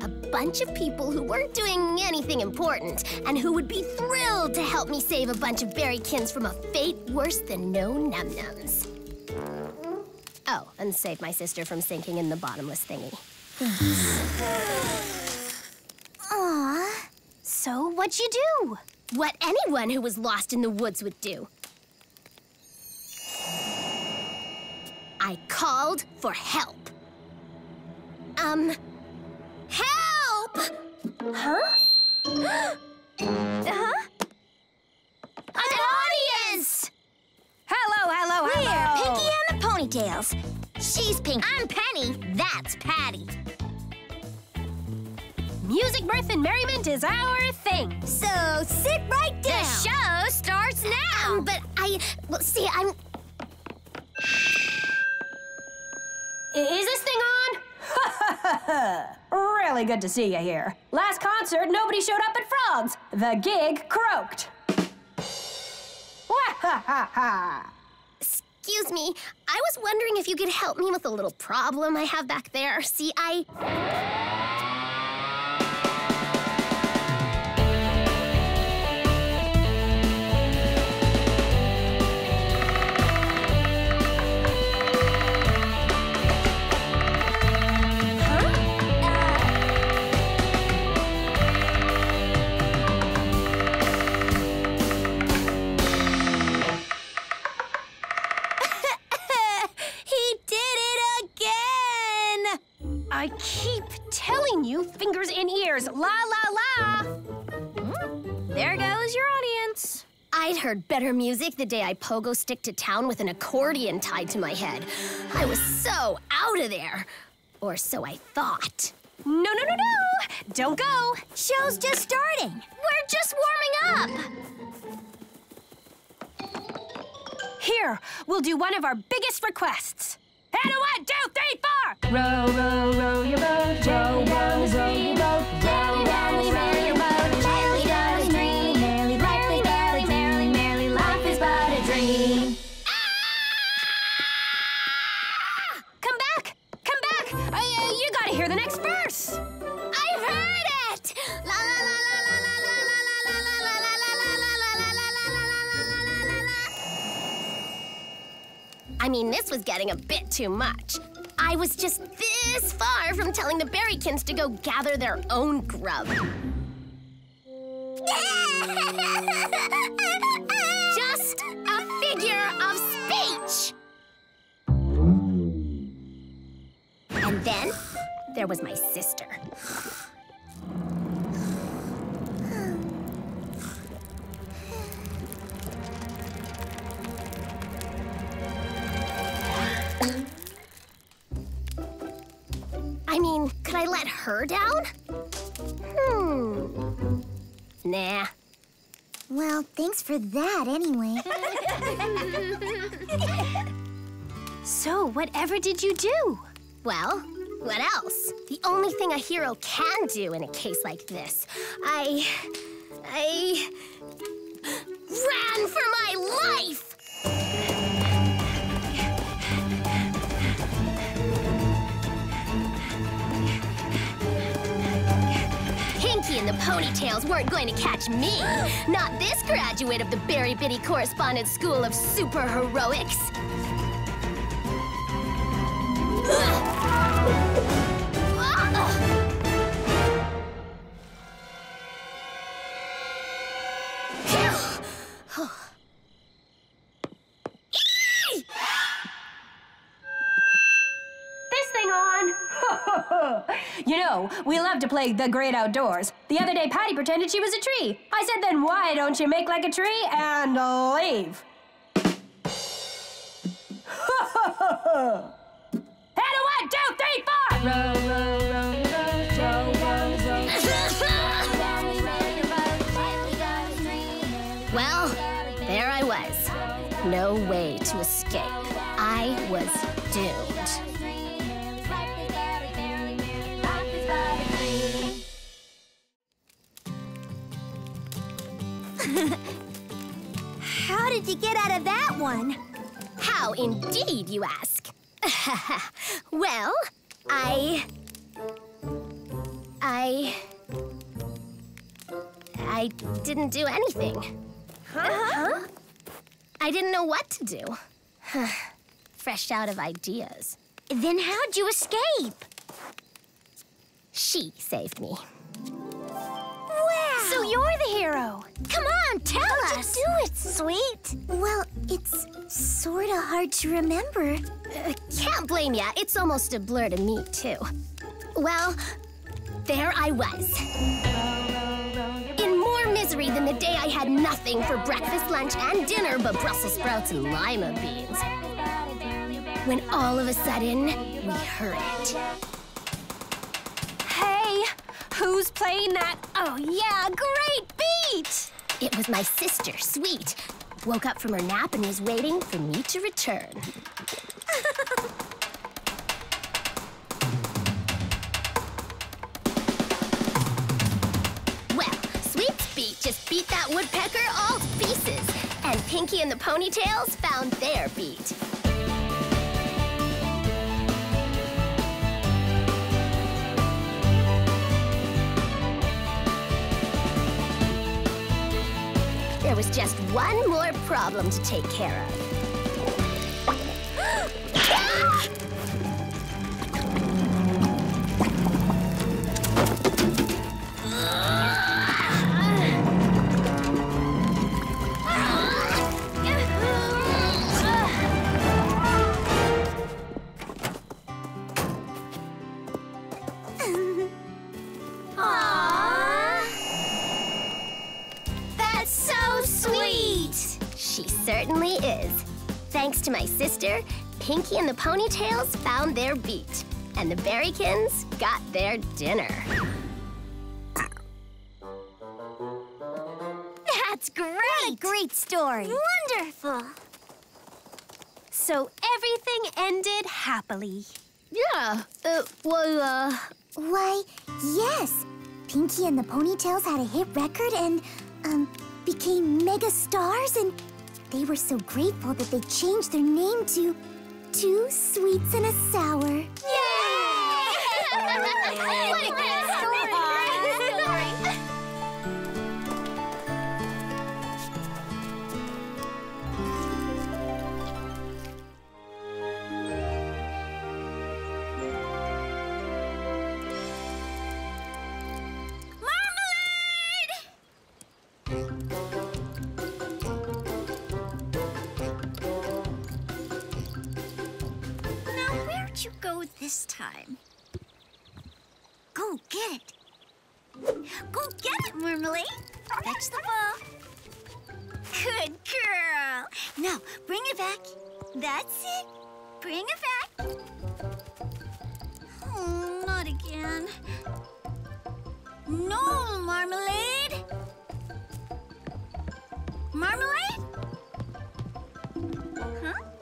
A bunch of people who weren't doing anything important and who would be thrilled to help me save a bunch of berrykins from a fate worse than no num-nums. Oh, and save my sister from sinking in the bottomless thingy. Aw. So, what'd you do? What anyone who was lost in the woods would do. I called for help. Um, help! Huh? Uh-huh. An audience! Hello, hello, We're. Pinky and the Ponytails. She's Pink. I'm Penny. That's Patty. Music, mirth, and merriment is our thing. So sit right down. The show starts now. Um, but I, well, see, I'm, Is this thing on? really good to see you here. Last concert, nobody showed up at Frogs. The gig croaked. Wah-ha-ha-ha. Excuse me, I was wondering if you could help me with a little problem I have back there. See, I, telling you, fingers in ears, la la la. Hmm? There goes your audience. I'd heard better music the day I pogo stick to town with an accordion tied to my head. I was so out of there. Or so I thought. No, no, no, no! Don't go! Show's just starting. We're just warming up. Here, we'll do one of our biggest requests. How do Row, row, row your boat, row, row, row your boat. I mean, this was getting a bit too much. I was just this far from telling the berrykins to go gather their own grub. Just a figure of speech! And then there was my sister. I let her down? Hmm. Nah. Well, thanks for that anyway. So, whatever did you do? Well, what else? The only thing a hero can do in a case like this. I. I. ran for my life! And the ponytails weren't going to catch me. Not this graduate of the Berry Bitty Correspondence School of Super Heroics. Play the great outdoors. The other day, Patty pretended she was a tree. I said, then why don't you make like a tree and leave? a one, two, three, four! Row, How get out of that one? How indeed, you ask? well, I. I. I didn't do anything. Huh? I didn't know what to do. Fresh out of ideas. Then how'd you escape? She saved me. So you're the hero. Come on, tell How'd us. you do it, sweet? Well, it's sort of hard to remember. Uh, can't blame ya. It's almost a blur to me, too. Well, there I was. In more misery than the day I had nothing for breakfast, lunch, and dinner but Brussels sprouts and lima beans. When all of a sudden, we heard it. Who's playing that? Oh, yeah, great beat! It was my sister, Sweet. Woke up from her nap and was waiting for me to return. well, Sweet's beat just beat that woodpecker all to pieces. And Pinky and the Ponytails found their beat. There was just one more problem to take care of. Certainly is. Thanks to my sister, Pinky and the Ponytails found their beat, and the Berrykins got their dinner. That's great! What a great story! Wonderful! So everything ended happily. Yeah, uh, well, uh, Why, yes. Pinky and the Ponytails had a hit record and, um, became mega stars, and they were so grateful that they changed their name to Two Sweets and a Sour. Yay! what a story! This time? Go get it. Go get it, Marmalade. Fetch the ball. Good girl. Now, bring it back. That's it. Bring it back. Oh, not again. No, Marmalade. Marmalade? Huh?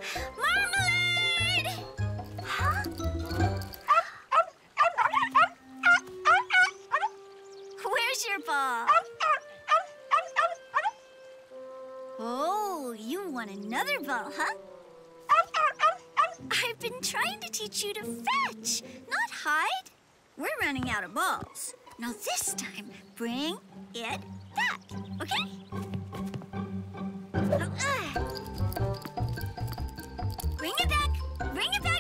Oh, you want another ball, huh? I've been trying to teach you to fetch, not hide. We're running out of balls. Now this time, bring it back, okay? Ah. Bring it back! Bring it back,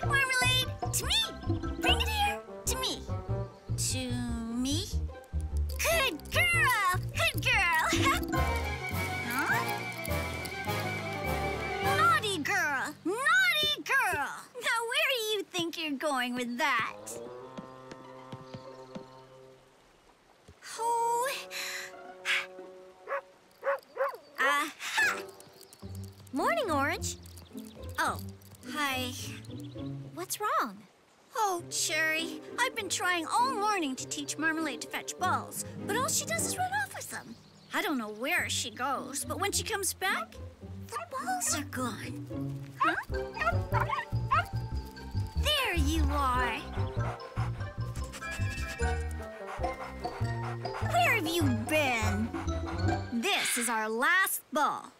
going with that? Oh. Aha! Morning, Orange. Oh, hi. What's wrong? Oh, Cherry, I've been trying all morning to teach Marmalade to fetch balls, but all she does is run off with them. I don't know where she goes, but when she comes back, the balls are gone. Huh? There you are. Where have you been? This is our last ball.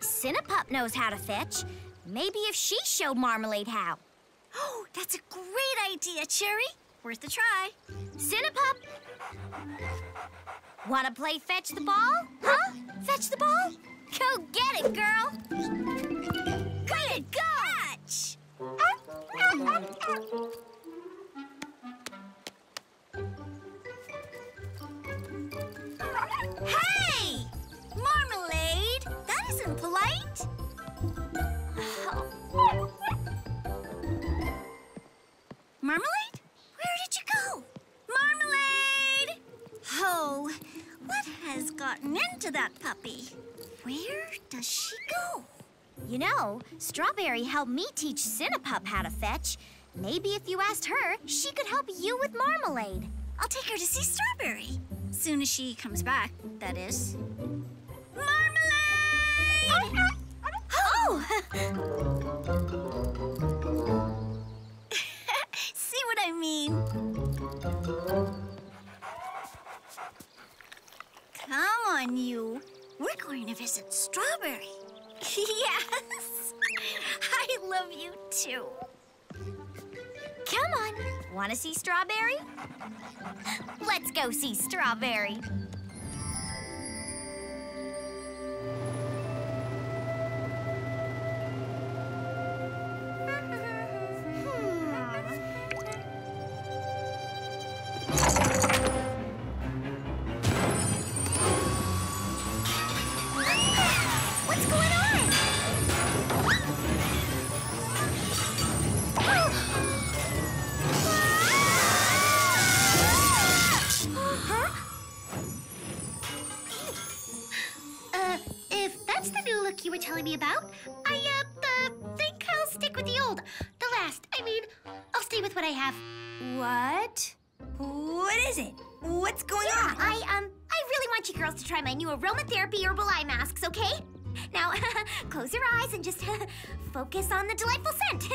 Cinnapup knows how to fetch. Maybe if she showed Marmalade how. Oh, that's a great idea, Cherry. Worth a try. Cinnapup! Wanna play fetch the ball? Huh? Fetch the ball? Go get it, girl! Good catch! Hey! Marmalade! That isn't polite. Marmalade? Where did you go? Marmalade! Oh, what has gotten into that puppy? Where does she go? You know, Strawberry helped me teach Cinnapup how to fetch. Maybe if you asked her, she could help you with Marmalade. I'll take her to see Strawberry. Soon as she comes back, that is. Marmalade! oh! see what I mean? Come on, you. We're going to visit Strawberry. yes! I love you too. Come on. Want to see Strawberry? Let's go see Strawberry. Focus on the delightful scent.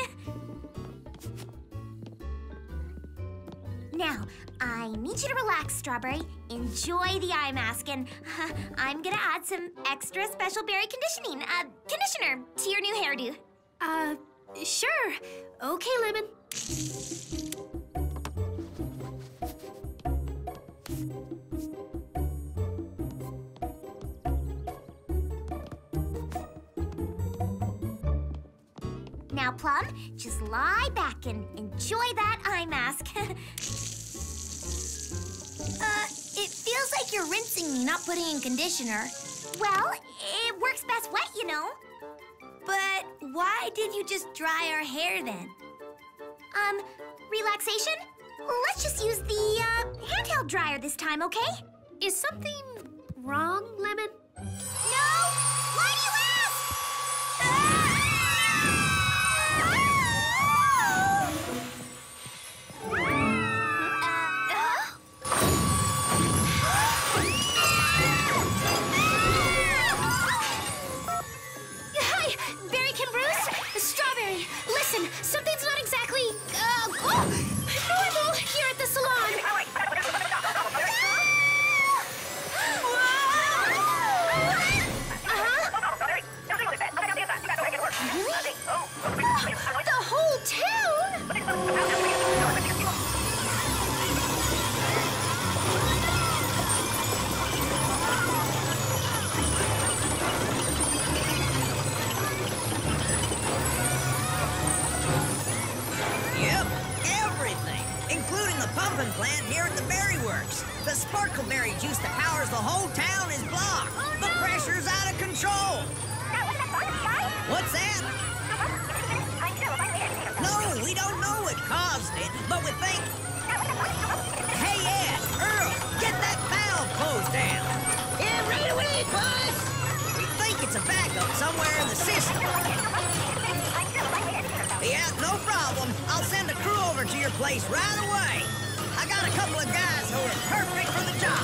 now, I need you to relax, Strawberry. Enjoy the eye mask, and I'm gonna add some extra special berry conditioning, uh, conditioner to your new hairdo. Uh, sure. Okay, Lemon. Now, Plum, just lie back and enjoy that eye mask. uh, it feels like you're rinsing, me, not putting in conditioner. Well, it works best wet, you know. But why did you just dry our hair then? Um, relaxation? Let's just use the uh, handheld dryer this time, okay? Is something wrong, Lemon? No? Why do you ask? Hi, The sparkleberry juice that powers the whole town is blocked. the pressure's out of control. What's that? No, we don't know what caused it, but we think. Hey, Ed, Earl, get that valve closed down. Yeah, right away, boss. We think it's a backup somewhere in the system. Yeah, no problem. I'll send a crew over to your place right away. I got a couple of guys who are perfect for the job.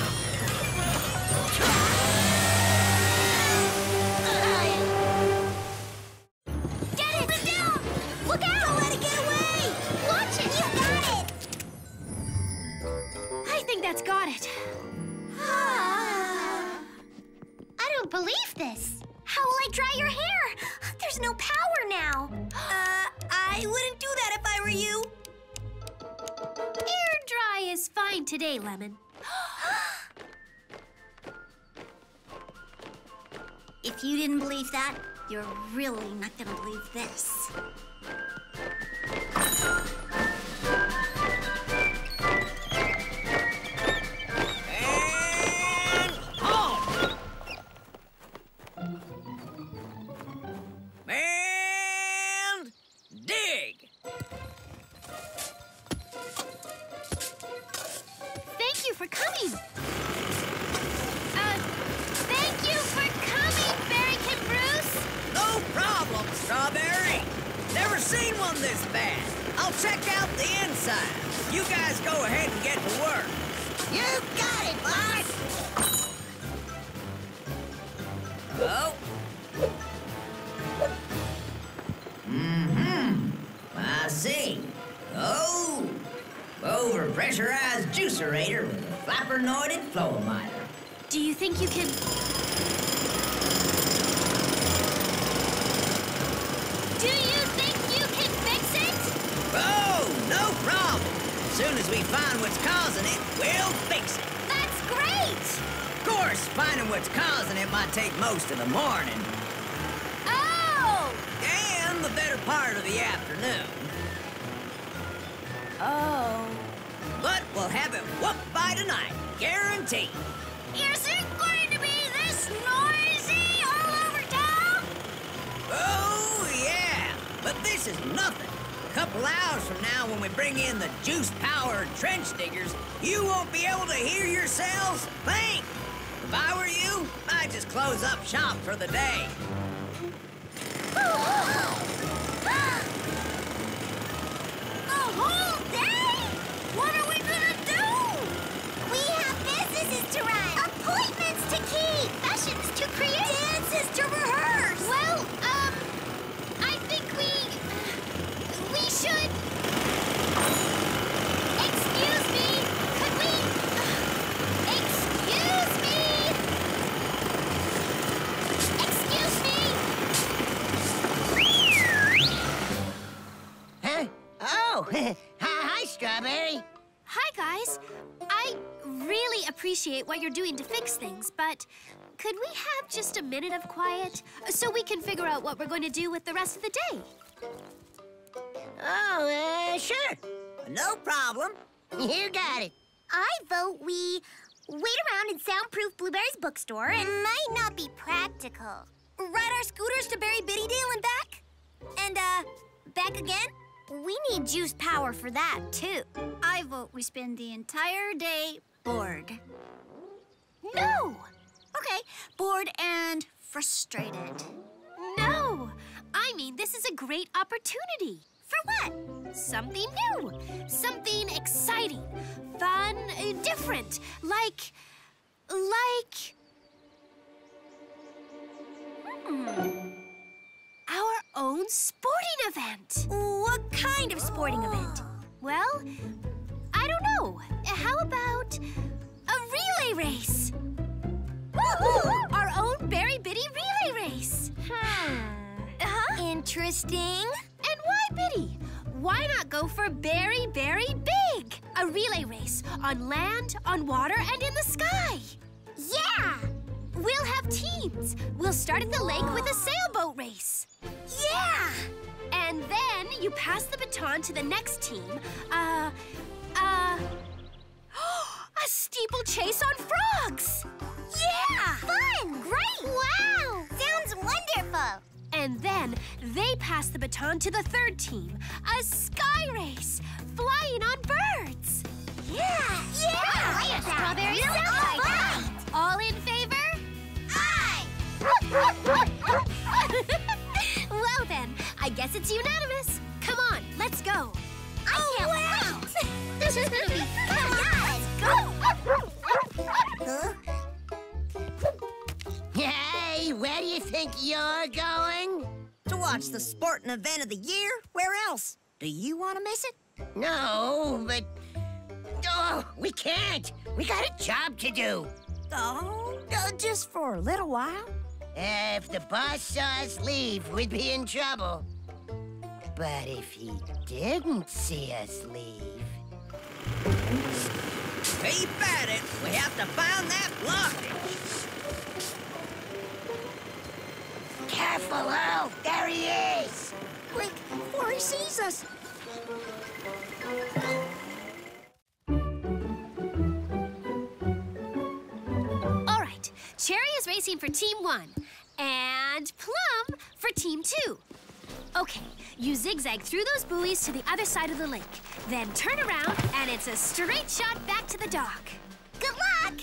Today, Lemon. If you didn't believe that, you're really not gonna believe this. For coming. Uh, thank you for coming, Berrykin Bruce. No problem, Strawberry. Never seen one this bad. I'll check out the inside. You guys go ahead and get to work. You got it, boss! Oh. Mm-hmm. I see. Oh. Overpressurized juicerator with a flapper-noided. Do you think you can... Do you think you can fix it? Oh, no problem. As soon as we find what's causing it, we'll fix it. That's great! Of course, finding what's causing it might take most of the morning. Oh! And the better part of the afternoon. Oh. But we'll have it whooped by tonight, guaranteed. Is it going to be this noisy all over town? Oh, yeah. But this is nothing. A couple hours from now, when we bring in the juice-powered trench diggers, you won't be able to hear yourselves think. If I were you, I'd just close up shop for the day. to create, Dances to rehearse. Well, um, I think we... We should... Excuse me, could we... Excuse me! Excuse me! Huh? Oh, hi, hi, Strawberry. Hi, guys. I really appreciate what you're doing to fix things, but could we have just a minute of quiet so we can figure out what we're going to do with the rest of the day? Oh, uh, sure. No problem. You got it. I vote we wait around in Soundproof Blueberry's bookstore and might not be practical. Ride our scooters to Berry Bitty Dale and back? And, uh, back again? We need juice power for that, too. I vote we spend the entire day bored. No! Okay, bored and frustrated. No! I mean, this is a great opportunity. For what? Something new, something exciting, fun, uh, different, like. like. Hmm. Our own sporting event. What kind of sporting event? Well, I don't know. How about a relay race? Our own Berry Bitty relay race. Uh-huh. Interesting. And why Bitty? Why not go for Berry, Berry Big? A relay race on land, on water, and in the sky. Yeah! We'll have teams. We'll start at the lake with a sailboat race. Yeah! And then you pass the baton to the next team. Uh, uh, a steeplechase on frogs. Yeah! Fun! Great! Wow! Sounds wonderful! And then they pass the baton to the third team. A sky race, flying on birds. Yeah! Yeah! I like Strawberry sounds All fun. All in favor? Aye! well then, I guess it's unanimous. Come on, let's go. I oh, can't wow. wait! This is gonna be fun! Huh? Think you're going? To watch the sporting event of the year? Where else? Do you want to miss it? No, but. Oh, we can't. We got a job to do. Oh, uh, just for a little while. If the boss saw us leave, we'd be in trouble. But if he didn't see us leave... Keep at it. We have to find that blockage. Careful, Earl. There he is. Quick, before he sees us. All right, Cherry is racing for Team 1, and Plum for Team 2. Okay, you zigzag through those buoys to the other side of the lake. Then turn around, and it's a straight shot back to the dock. Good luck!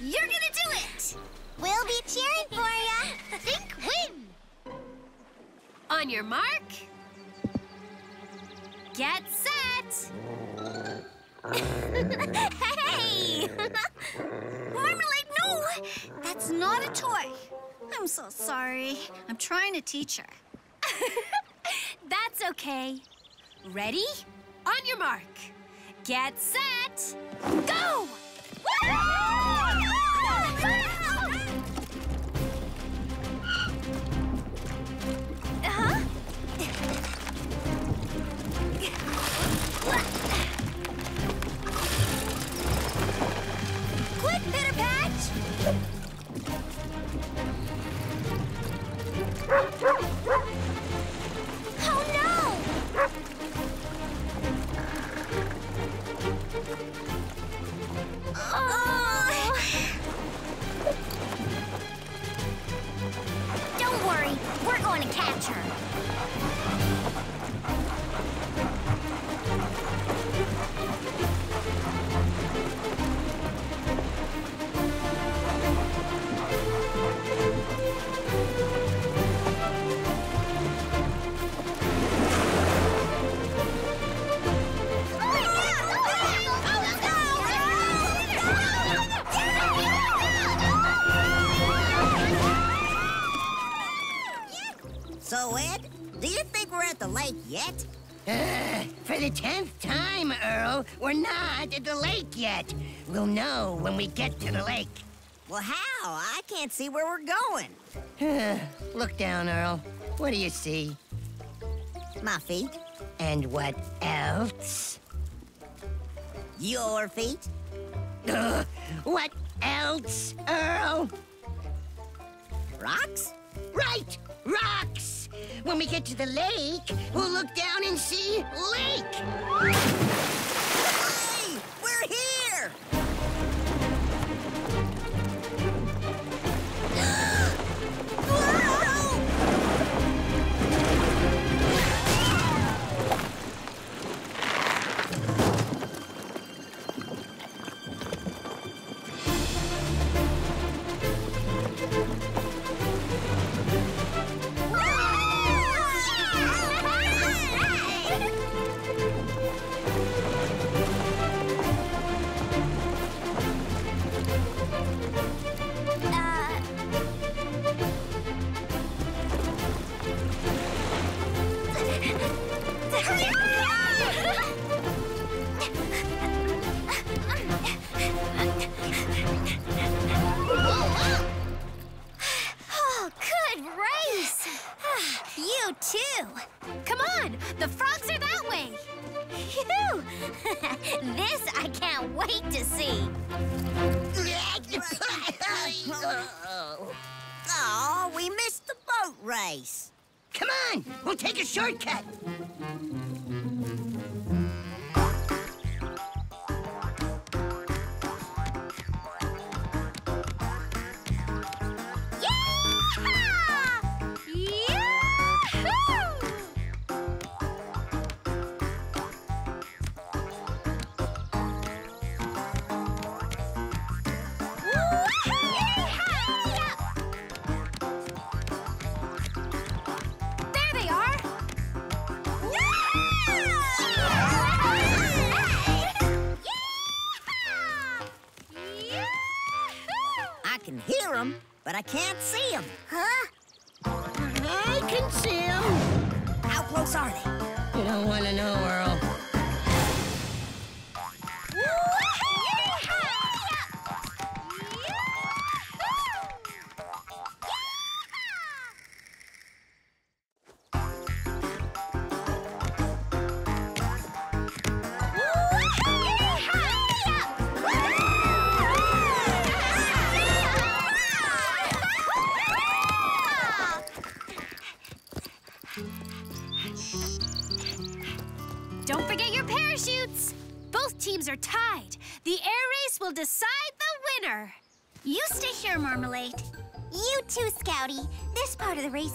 You're gonna do it! We'll be cheering for you. Think win! On your mark. Get set! hey! Marmalade, no! That's not a toy. I'm so sorry. I'm trying to teach her. That's okay. Ready? On your mark. Get set. Go! Quick, Pitter Patch! We're the lake yet. We'll know when we get to the lake. Well, how? I can't see where we're going. Look down, Earl. What do you see? My feet. And what else? Your feet. Ugh, what else, Earl? Rocks? Right, rocks. When we get to the lake, we'll look down and see lake. We're here! Shortcut.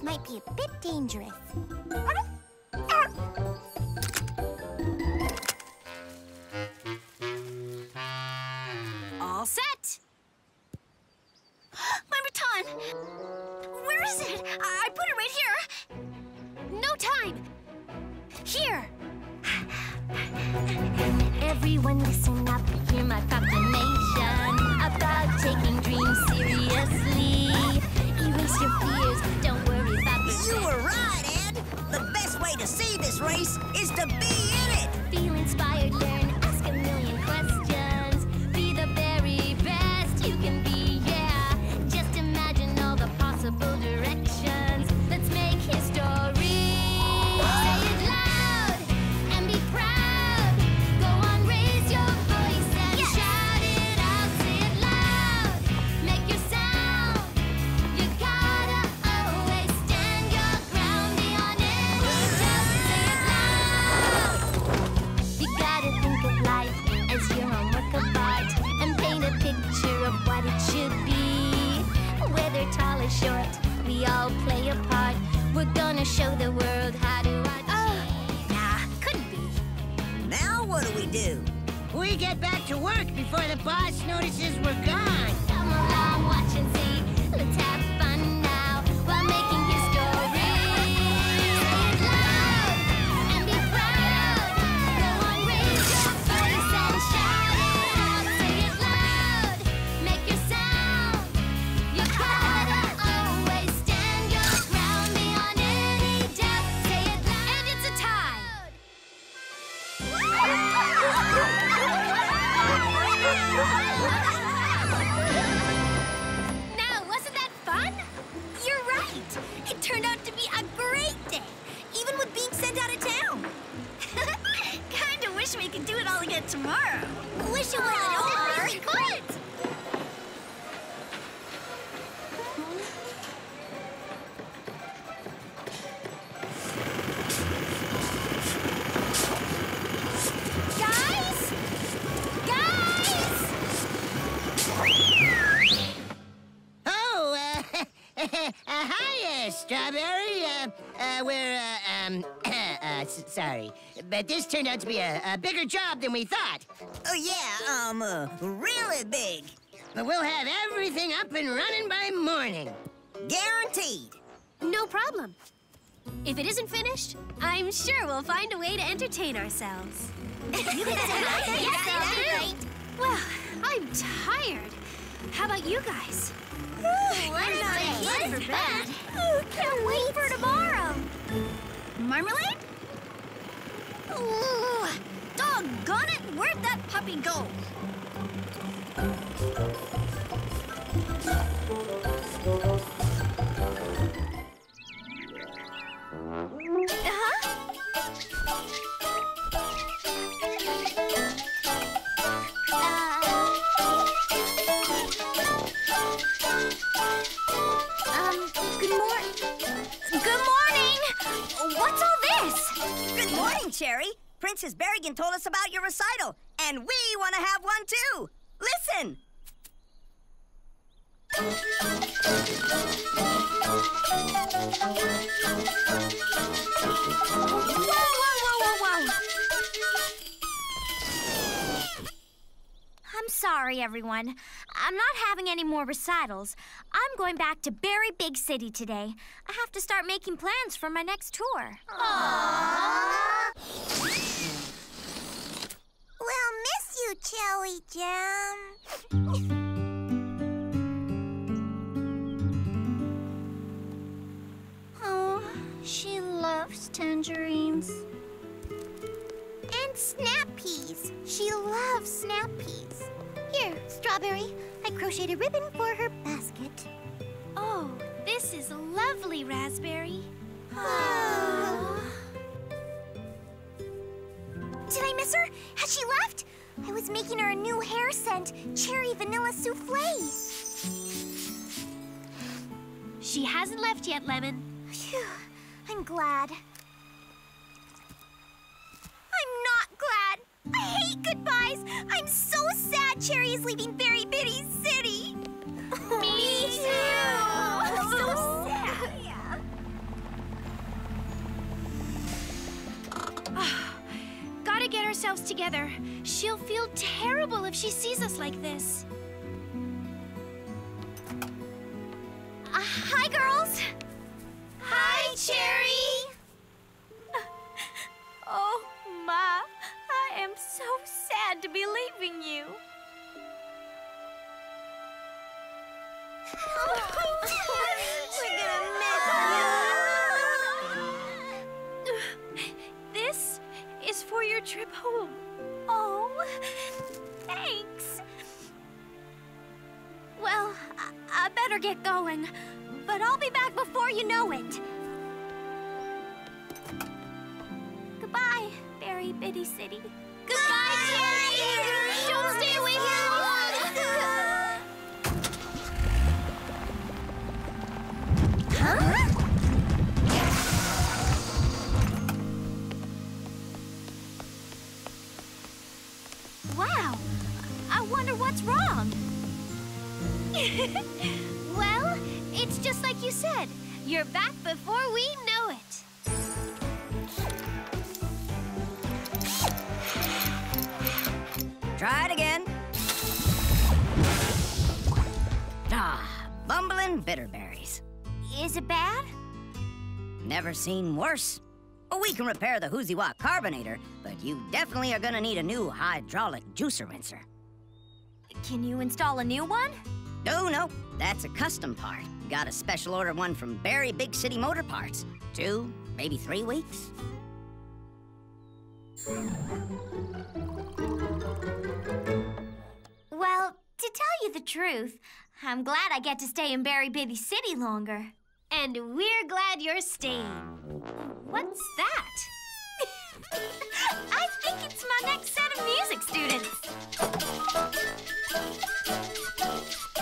Might be a bit dangerous. Tomorrow. Wish it was sorry. But this turned out to be a, a bigger job than we thought. Oh, yeah, um, uh, really big. But we'll have everything up and running by morning. Guaranteed. No problem. If it isn't finished, I'm sure we'll find a way to entertain ourselves. Yes, Well, I'm tired. How about you guys? I'm not here for bed. Can't wait for tomorrow. Marmalade? Ooh, doggone it! Where'd that puppy go? Um. Good morning. What's all this? Good morning, Cherry. Princess Berrykin told us about your recital, and we want to have one too. Listen. Whoa, whoa, whoa, whoa, whoa. I'm sorry, everyone. I'm not having any more recitals. I'm going back to Berry Big City today. I have to start making plans for my next tour. Aww. We'll miss you, Cherry Jam. oh, she loves tangerines. Snap peas. She loves snap peas. Here, Strawberry. I crocheted a ribbon for her basket. Oh, this is lovely, Raspberry. Did I miss her? Has she left? I was making her a new hair scent, cherry vanilla souffle. She hasn't left yet, Lemon. Phew, I'm glad. I'm not. I hate goodbyes. I'm so sad Cherry is leaving Berry Bitty City. Me too. so sad. Gotta get ourselves together. She'll feel terrible if she sees us like this. Uh, hi, girls. Hi, Cherry. Oh, Ma, I am so sad to be leaving you. We're gonna This is for your trip home. Oh, thanks. Well, I, I better get going, but I'll be back before you know it. Goodbye, Berry Bitty City. Goodbye, Cherry. Don't stay away here long. Wow, I wonder what's wrong. Well, it's just like you said. You're back before seen worse. We can repair the Whoozy-Wah carbonator, but you definitely are gonna need a new hydraulic juicer rinser. Can you install a new one? No, no, that's a custom part. Got a special order one from Berry Big City Motor Parts. Two, maybe three weeks. Well, to tell you the truth, I'm glad I get to stay in Berry Bitty City longer. And we're glad you're staying. What's that? I think it's my next set of music students.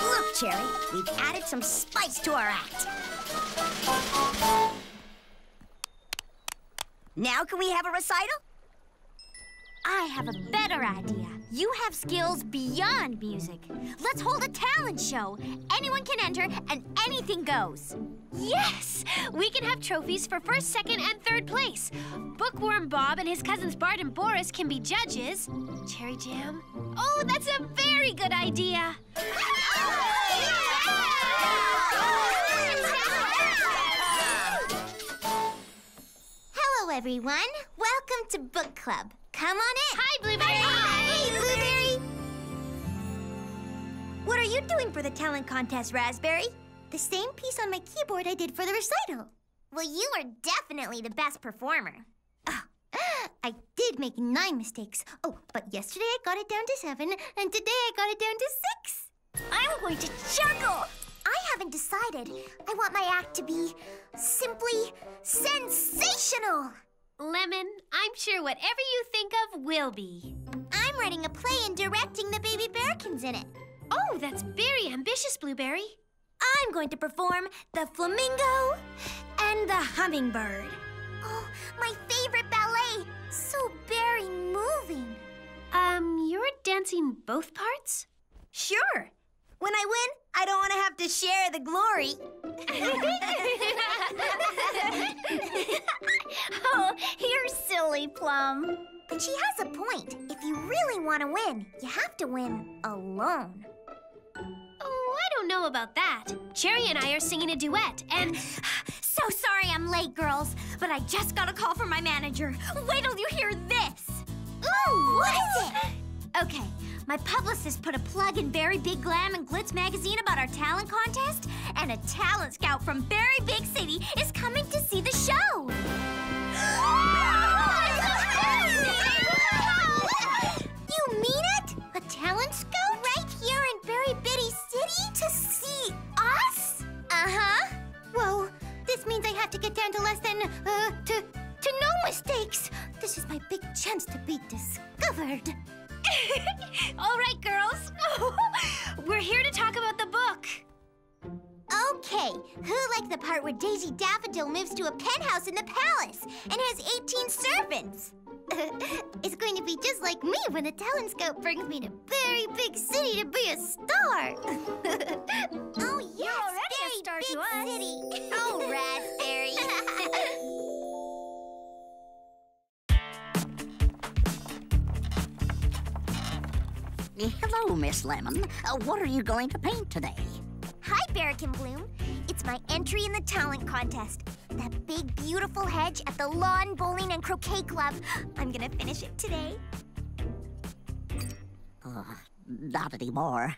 Look, Cherry, we've added some spice to our act. Now can we have a recital? I have a better idea. You have skills beyond music. Let's hold a talent show. Anyone can enter and anything goes. Yes! We can have trophies for first, second, and third place. Bookworm Bob and his cousins Bart and Boris can be judges. Cherry Jam? Oh, that's a very good idea. Hello, everyone. Welcome to book club. Come on in. Hi, Blueberry. Hey, Blueberry. What are you doing for the talent contest, Raspberry? The same piece on my keyboard I did for the recital. Well, you were definitely the best performer. Oh, I did make nine mistakes. Oh, but yesterday I got it down to seven, and today I got it down to six. I'm going to juggle. I haven't decided. I want my act to be simply sensational. Lemon, I'm sure whatever you think of will be. I'm writing a play and directing the baby Berrykins in it. Oh, that's very ambitious, Blueberry. I'm going to perform the flamingo and the hummingbird. Oh, my favorite ballet. So very moving. Um, you're dancing both parts? Sure. When I win, I don't want to have to share the glory. oh, you're silly, Plum. But she has a point. If you really want to win, you have to win alone. Oh, I don't know about that. Cherry and I are singing a duet, and So sorry I'm late, girls, but I just got a call from my manager. Wait till you hear this. Ooh, what is it? Okay, my publicist put a plug in Berry Big Glam and Glitz magazine about our talent contest, and a talent scout from Berry Big City is coming to see the show. you mean it? A talent scout right here in Berry Bitty City to see us? Uh-huh. Well, this means I have to get down to less than, uh, to, to no mistakes. This is my big chance to be discovered. all right, girls. We're here to talk about the book. Okay, who liked the part where Daisy Daffodil moves to a penthouse in the palace and has 18 servants? it's going to be just like me when the talent scout brings me to a very big city to be a star. oh yes, You're already a star big to us. city. oh, raspberry. Hello, Miss Lemon. Uh, what are you going to paint today? Hi, Berrykin Bloom. It's my entry in the talent contest. That big, beautiful hedge at the Lawn Bowling and Croquet Club. I'm gonna finish it today. Uh, not anymore.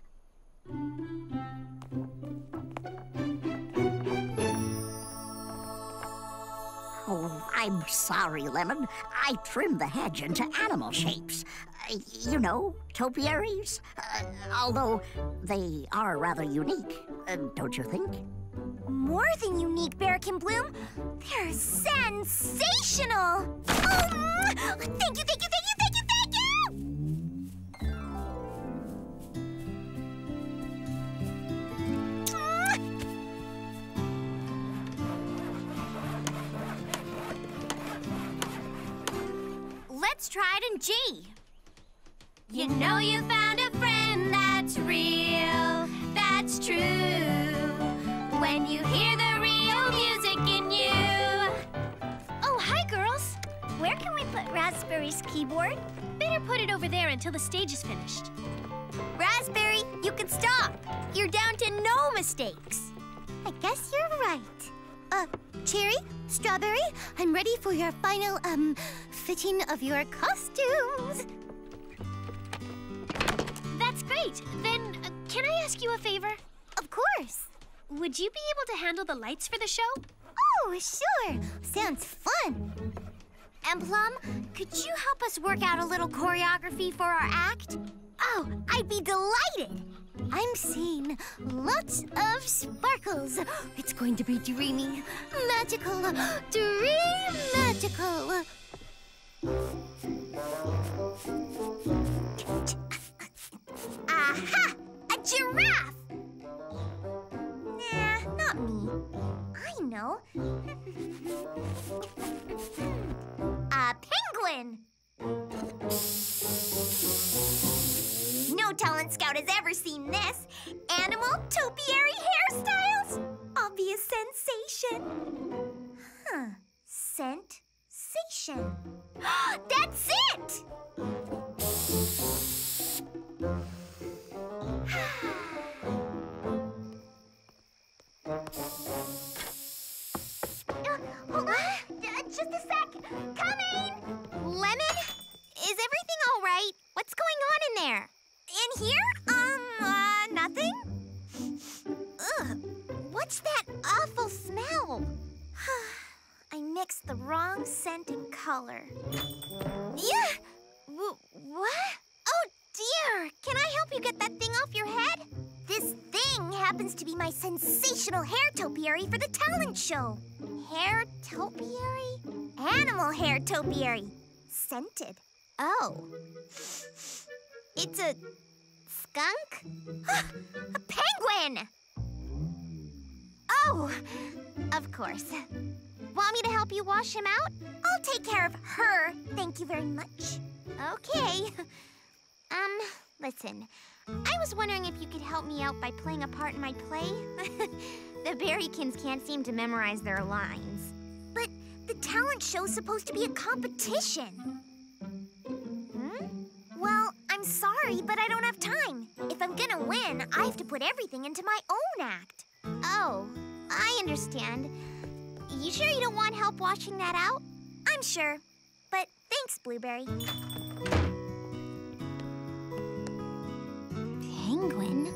Oh, I'm sorry, Lemon. I trimmed the hedge into animal shapes. You know, topiaries. Uh, although they are rather unique, uh, don't you think? More than unique, Berrykin Bloom. They're sensational. Oh, thank you, thank you, thank you, thank you, thank you. Let's try it in G. You know you found a friend that's real, that's true. When you hear the real music in you. Oh, hi, girls. Where can we put Raspberry's keyboard? Better put it over there until the stage is finished. Raspberry, you can stop. You're down to no mistakes. I guess you're right. Uh, Cherry, Strawberry, I'm ready for your final, um, fitting of your costumes. Great. Then, uh, can I ask you a favor? Of course. Would you be able to handle the lights for the show? Oh, sure. Sounds fun. And Plum, could you help us work out a little choreography for our act? Oh, I'd be delighted. I'm seeing lots of sparkles. It's going to be dreamy, magical, dream magical. Aha! A giraffe! Nah, not me. I know. A penguin! No talent scout has ever seen this. Animal topiary hairstyles? Obvious sensation. Huh. Sensation. That's it! The wrong scent and color. Yeah! W- what? Dear! Can I help you get that thing off your head? This thing happens to be my sensational hair topiary for the talent show. Hair topiary? Animal hair topiary. Scented. Oh. It's a skunk? a penguin! Oh, of course. Want me to help you wash him out? I'll take care of her, thank you very much. Okay. Um, listen. I was wondering if you could help me out by playing a part in my play. the Berrykins can't seem to memorize their lines. But the talent show's supposed to be a competition. Hmm? Well, I'm sorry, but I don't have time. If I'm gonna win, I have to put everything into my own act. Oh, I understand. You sure you don't want help washing that out? I'm sure. But thanks, Blueberry. Penguin?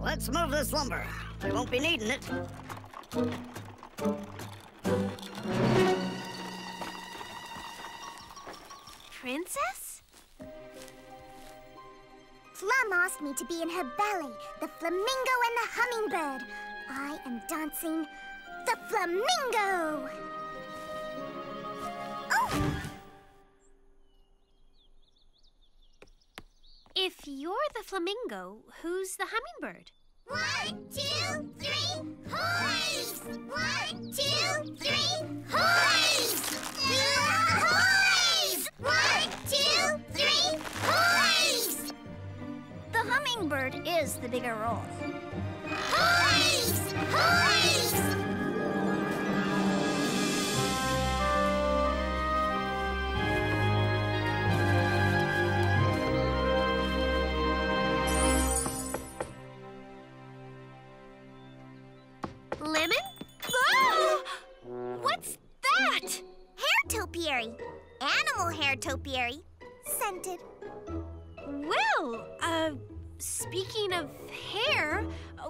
Let's move this lumber. We won't be needing it. Princess? asked me to be in her ballet, The Flamingo and the Hummingbird. I am dancing the Flamingo! Oh! If you're the flamingo, who's the hummingbird? One, two, three, hoys! One, two, three, hoys! Hoys! One, two, three, hoys! Hummingbird is the bigger role. Hoist! Hoist! Lemon? Ah! What's that? Hair topiary. Animal hair topiary. Scented. Well, uh, speaking of hair,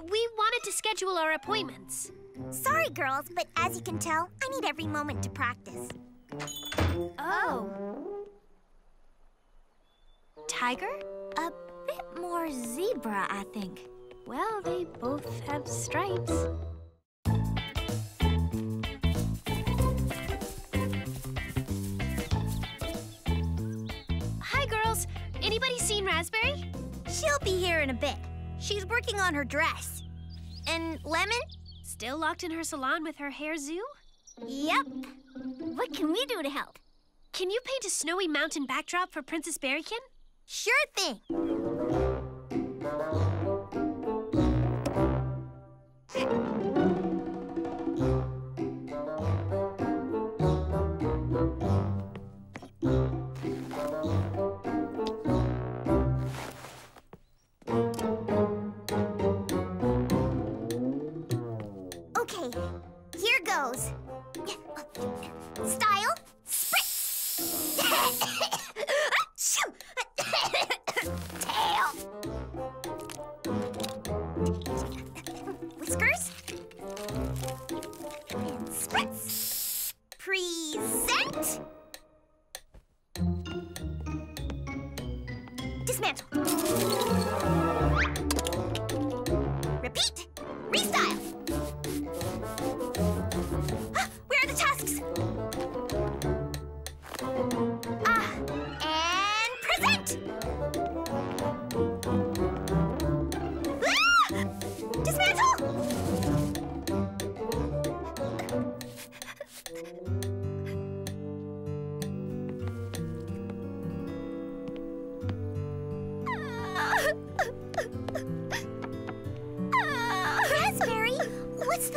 we wanted to schedule our appointments. Sorry, girls, but as you can tell, I need every moment to practice. Oh. Tiger? A bit more zebra, I think. Well, they both have stripes. She'll be here in a bit. She's working on her dress. And Lemon? Still locked in her salon with her hair zoo? Yep. What can we do to help? Can you paint a snowy mountain backdrop for Princess Berrykin? Sure thing.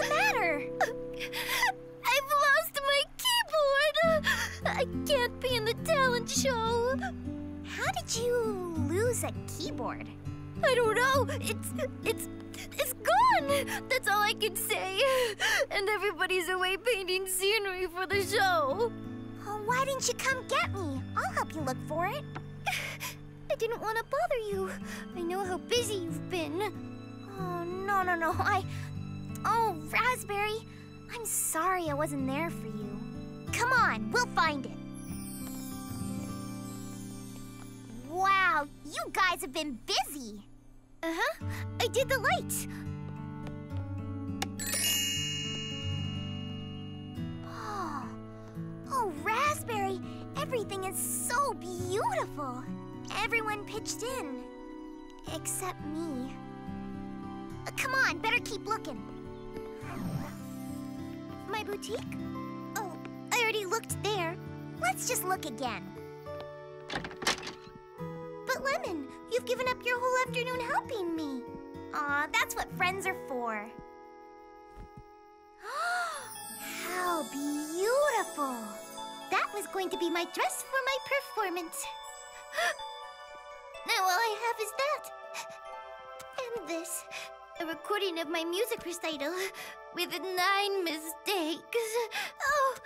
The matter? I've lost my keyboard. I can't be in the talent show. How did you lose a keyboard? I don't know. It's it's it's gone. That's all I can say. And everybody's away painting scenery for the show. Oh, why didn't you come get me? I'll help you look for it. I didn't want to bother you. I know how busy you've been. Oh, no, no, no. I. Oh, Raspberry. I'm sorry I wasn't there for you. Come on, we'll find it. Wow, you guys have been busy. Uh huh. I did the lights. Oh, oh, Raspberry, everything is so beautiful. Everyone pitched in, except me. Uh, come on, better keep looking. My boutique? Oh, I already looked there. Let's just look again. But Lemon, you've given up your whole afternoon helping me. Aw, that's what friends are for. How beautiful! That was going to be my dress for my performance. now all I have is that. And this. A recording of my music recital with nine mistakes. Oh,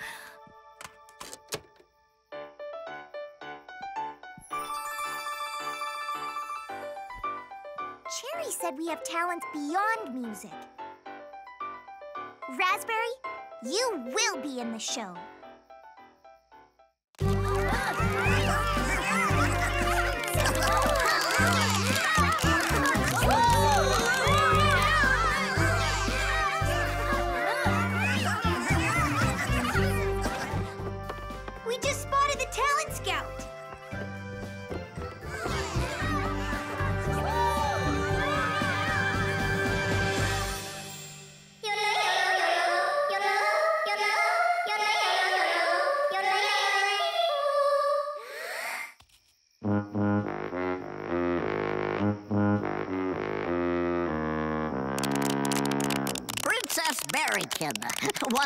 Cherry said we have talents beyond music. Raspberry, you will be in the show.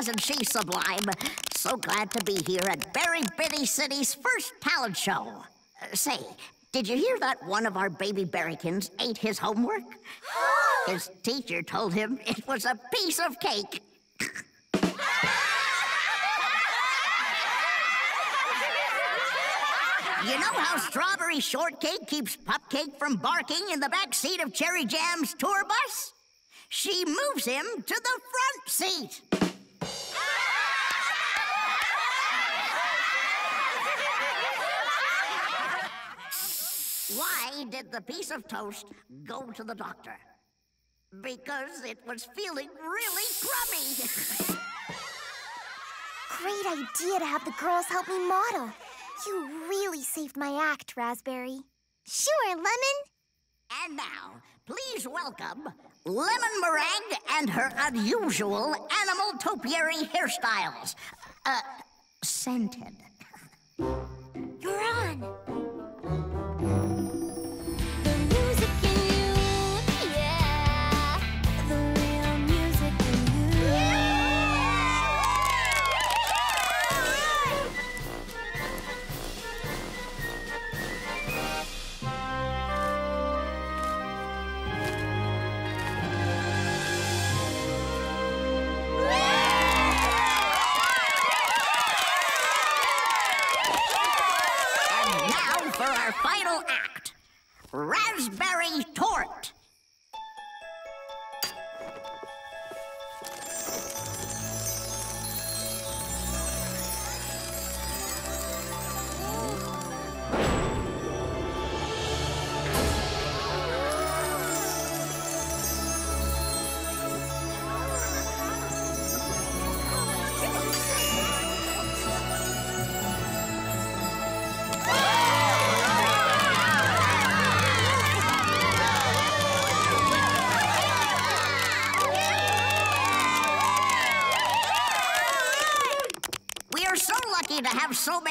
Wasn't she sublime? So glad to be here at Berry Bitty City's first talent show. Uh, say, did you hear that one of our baby Berrykins ate his homework? his teacher told him it was a piece of cake. You know how Strawberry Shortcake keeps Pupcake from barking in the back seat of Cherry Jam's tour bus? She moves him to the front seat. Why did the piece of toast go to the doctor? Because it was feeling really crummy. Great idea to have the girls help me model. You really saved my act, Raspberry. Sure, Lemon. And now, please welcome Lemon Meringue and her unusual animal topiary hairstyles. Uh, scented. You're on.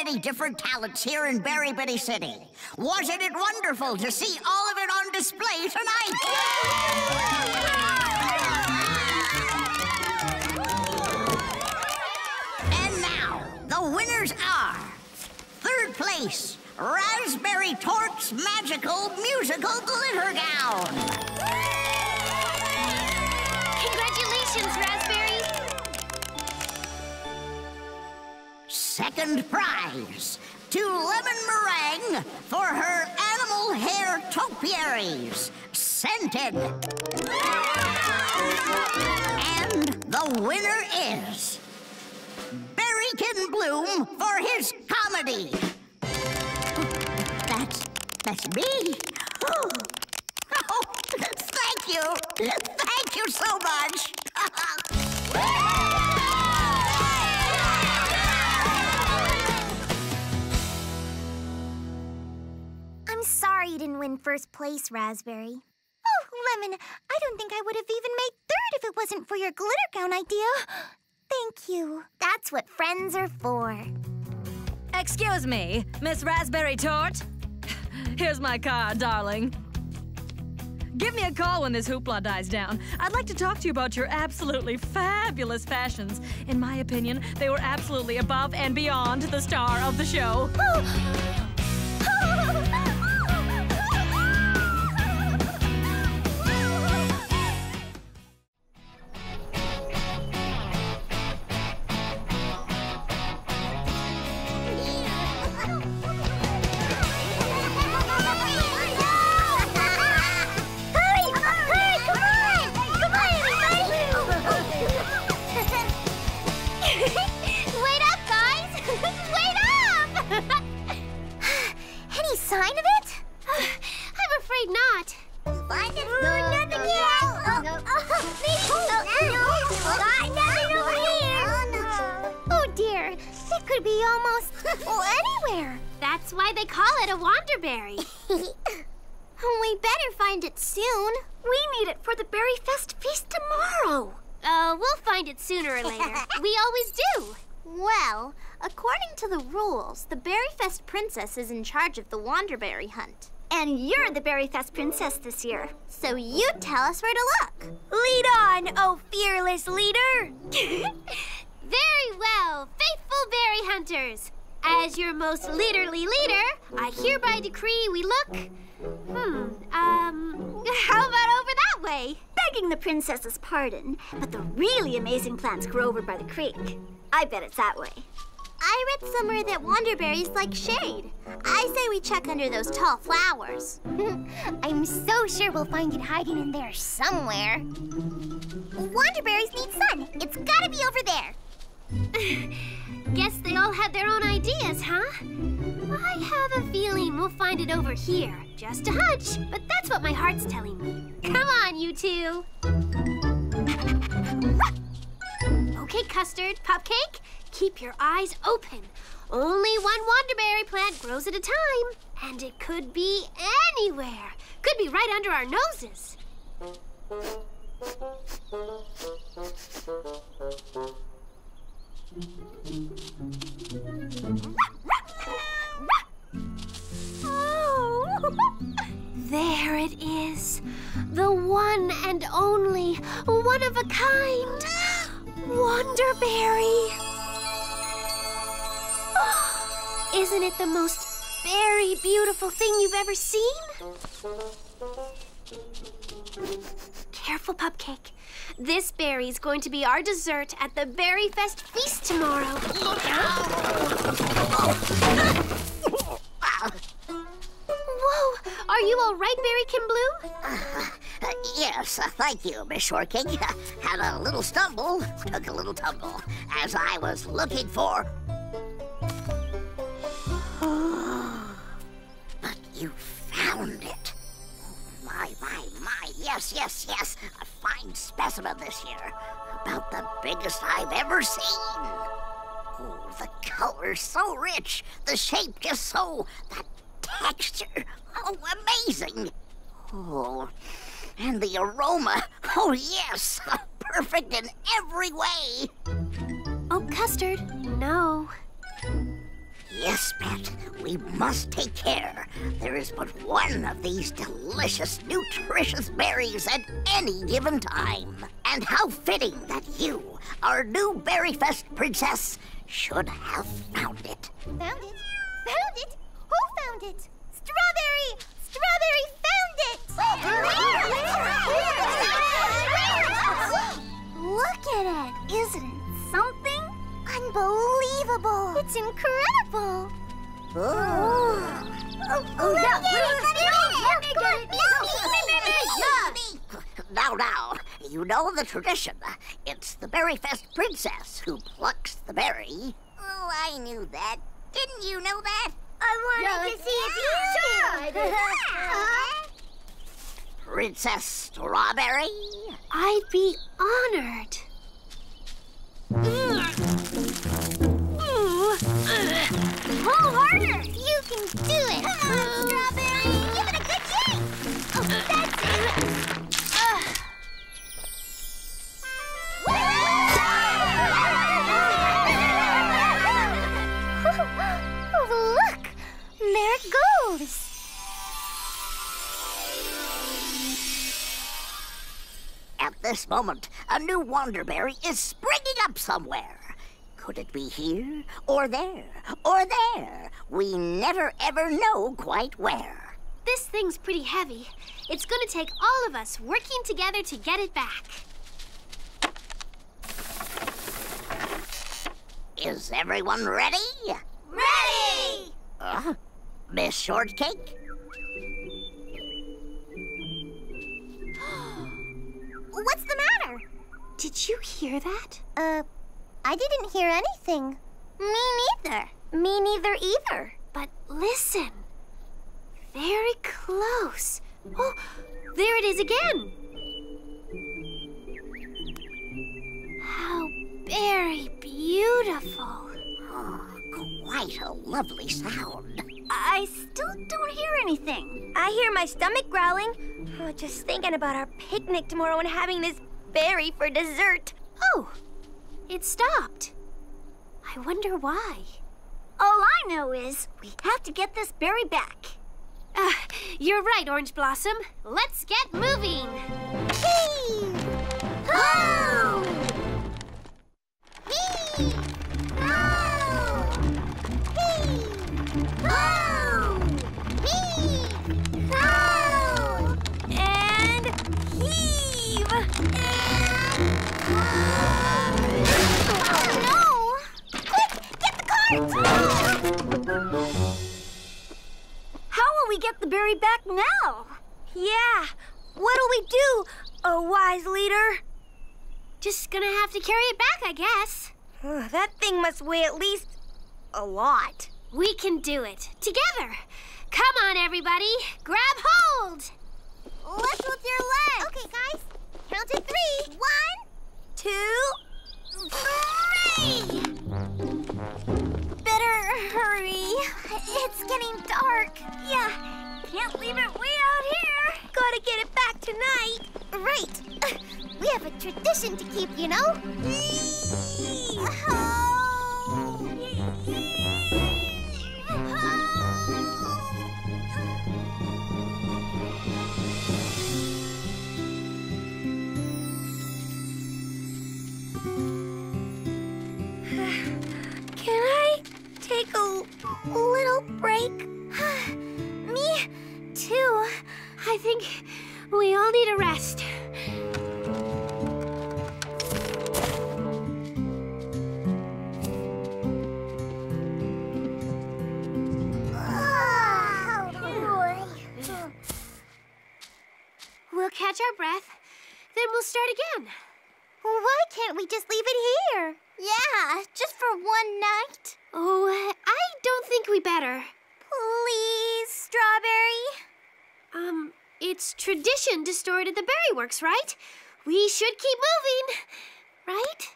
Many different talents here in Berry Bitty City. Wasn't it wonderful to see all And the winner is Berrykin Bloom for his comedy. That's that's me. Oh, oh, thank you. Thank you so much. I'm sorry you didn't win first place, Raspberry. Oh, Lemon, I don't think I would have even made third if it wasn't for your glitter gown idea. Thank you. That's what friends are for. Excuse me, Miss Raspberry Torte. Here's my card, darling. Give me a call when this hoopla dies down. I'd like to talk to you about your absolutely fabulous fashions. In my opinion, they were absolutely above and beyond the star of the show. Princess is in charge of the Wanderberry hunt. And you're the Berryfest princess this year. So you tell us where to look. Lead on, oh fearless leader! Very well, faithful berry hunters. As your most leaderly leader, I hereby decree we look. Hmm, um, how about over that way? Begging the princess's pardon, but the really amazing plants grow over by the creek. I bet it's that way. I read somewhere that Wanderberries like shade. I say we check under those tall flowers. I'm so sure we'll find it hiding in there somewhere. Wanderberries need sun. It's gotta be over there. Guess they all had their own ideas, huh? I have a feeling we'll find it over here. Just a hunch, but that's what my heart's telling me. Come on, you two. okay, Custard, Pupcake, keep your eyes open. Only one Wanderberry plant grows at a time, and it could be anywhere. Could be right under our noses. Oh, there it is. The one and only, one of a kind, Wonderberry. Isn't it the most very beautiful thing you've ever seen? Careful, Pupcake. This berry's going to be our dessert at the Berry Fest feast tomorrow. Look out! Whoa! Are you all right, Berrykin Bloom? Uh, yes, uh, thank you, Miss Shortcake. Had a little stumble, took a little tumble, as I was looking for. but you found it. My, my, my, yes, yes, yes. A fine specimen this year. About the biggest I've ever seen. Oh, the color's so rich. The shape just so. That texture. Oh, amazing. Oh, and the aroma. Oh, yes. Perfect in every way. Oh, Custard, no. Yes, Pet, we must take care. There is but one of these delicious, nutritious berries at any given time. And how fitting that you, our new Berry Berryfest princess, should have found it. Found it? Found it? Who found it? Strawberry! Strawberry found it! Look at it! Isn't it something? Unbelievable! It's incredible! Oh. Oh, Now, now, you know the tradition. It's the Berry Fest princess who plucks the berry. Oh, I knew that. Didn't you know that? I wanted to see if you did. Princess Strawberry? I'd be honored. Mm. Pull harder! You can do it! Come on, Strawberry! Give it a good yank! Oh, that's it! oh, look! There it goes! At this moment, a new Wanderberry is springing up somewhere. Could it be here, or there, or there? We never ever know quite where. This thing's pretty heavy. It's gonna take all of us working together to get it back. Is everyone ready? Ready! Uh, Miss Shortcake? What's the matter? Did you hear that? Uh, I didn't hear anything. Me neither. Me neither either. But listen. Very close. Oh, there it is again. How very beautiful. Oh, quite a lovely sound. I still don't hear anything. I hear my stomach growling. Oh, just thinking about our picnic tomorrow and having this berry for dessert. Oh, it stopped. I wonder why. All I know is we have to get this berry back. Uh, you're right, Orange Blossom. Let's get moving. Whee! Ho! Whee! Ho! Whee! Ho! How will we get the berry back now? Yeah, what'll we do, a wise leader? Just gonna have to carry it back, I guess. That thing must weigh at least a lot. We can do it. Together. Come on, everybody. Grab hold. Lift with your legs. Okay, guys. Count to three. One, two, three. Better hurry. It's getting dark. Yeah, can't leave it way out here. Gotta get it back tonight. Right. We have a tradition to keep, you know? Can take a little break? Me too. I think we all need a rest. We'll catch our breath, then we'll start again. Why can't we just leave it here? Yeah, just for one night. Oh, I don't think we better. Please, Strawberry. Um, it's tradition to store it at the Berry Works, right? We should keep moving, right?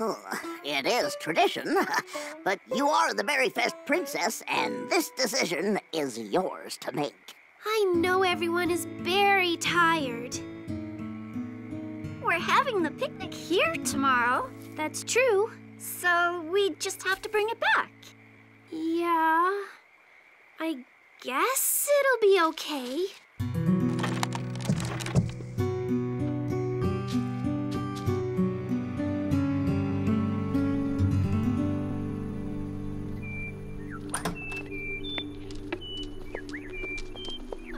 Oh, It is tradition, but you are the Berry Fest princess, and this decision is yours to make. I know everyone is very tired. We're having the picnic here tomorrow. That's true. So we just have to bring it back. Yeah. I guess it'll be okay.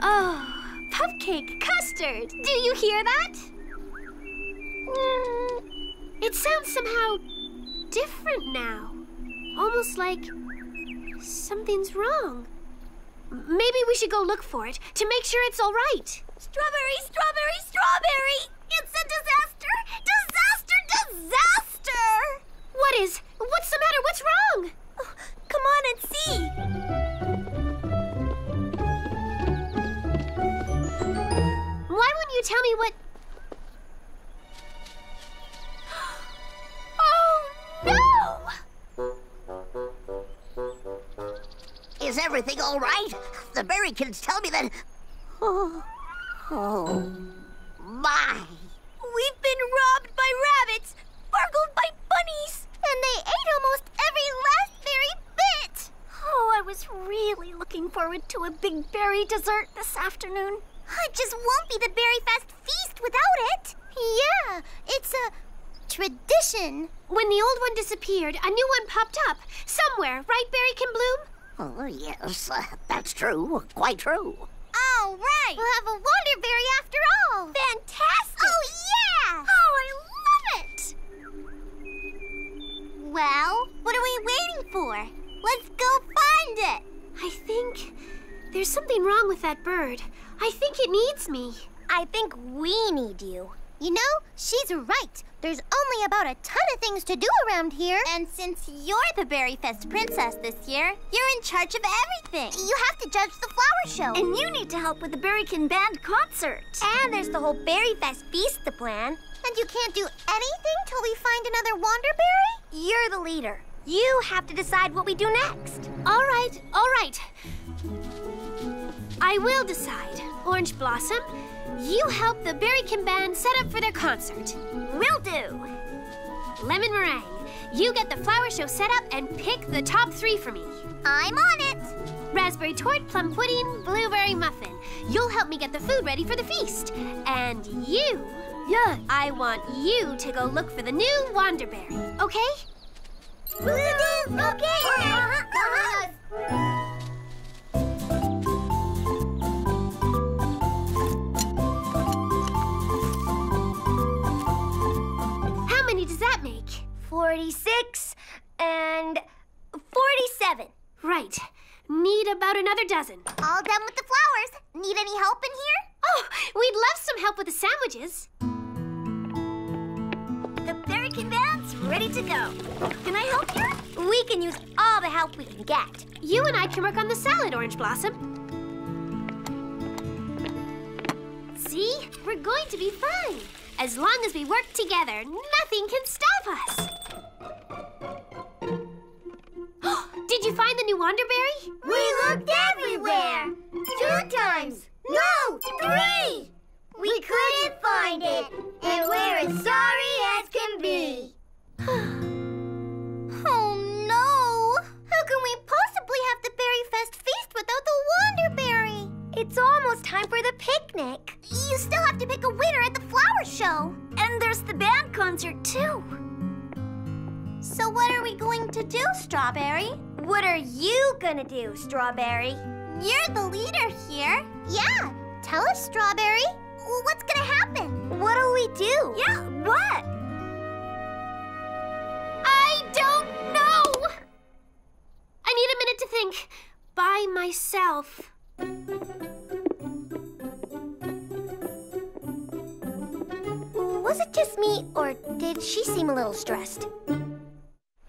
Oh, Pupcake custard. Do you hear that? Mm, it sounds somehow different now. Almost like something's wrong. Maybe we should go look for it to make sure it's all right. Strawberry, strawberry, strawberry! It's a disaster! Disaster, disaster! What is? What's the matter? What's wrong? Oh, come on and see. Why wouldn't you tell me what? Everything all right? The Kids tell me that. Oh, oh my! We've been robbed by rabbits, burgled by bunnies, and they ate almost every last berry bit. Oh, I was really looking forward to a big berry dessert this afternoon. It just won't be the Berry Fest feast without it. Yeah, it's a tradition. When the old one disappeared, a new one popped up somewhere, right, Berrykin Bloom? Oh, yes, uh, that's true. Quite true. All right. We'll have a Wonder Berry after all. Fantastic. Oh, yeah. Oh, I love it. Well, what are we waiting for? Let's go find it. I think there's something wrong with that bird. I think it needs me. I think we need you. You know, she's right. There's only about a ton of things to do around here. And since you're the Berry Fest princess this year, you're in charge of everything. You have to judge the flower show. And you need to help with the Berrykin Band concert. And there's the whole Berry Fest feast to plan. And you can't do anything till we find another Wanderberry? You're the leader. You have to decide what we do next. All right, all right. I will decide. Orange Blossom, you help the Berrykin Band set up for their concert. Will do. Lemon Meringue, You get the flower show set up and pick the top three for me. I'm on it. Raspberry Torte, plum pudding, blueberry muffin. You'll help me get the food ready for the feast. And you, yeah, I want you to go look for the new Wanderberry, okay? Okay. How 46 and 47. Right. Need about another dozen. All done with the flowers. Need any help in here? Oh, we'd love some help with the sandwiches. The Berrykin Band's ready to go. Can I help you? We can use all the help we can get. You and I can work on the salad, Orange Blossom. See? We're going to be fine. As long as we work together, nothing can stop us. Did you find the new Wanderberry? We looked everywhere. Two times. No, three. We couldn't find it, and we're as sorry as can be. oh no! How can we possibly have the Berry Fest feast without the Wanderberry? It's almost time for the picnic. You still have to pick a winner at the flower show. And there's the band concert, too. So what are we going to do, Strawberry? What are you gonna do, Strawberry? You're the leader here. Yeah. Tell us, Strawberry. What's gonna happen? What'll we do? Yeah, what? I don't know! I need a minute to think. By myself. Was it just me, or did she seem a little stressed?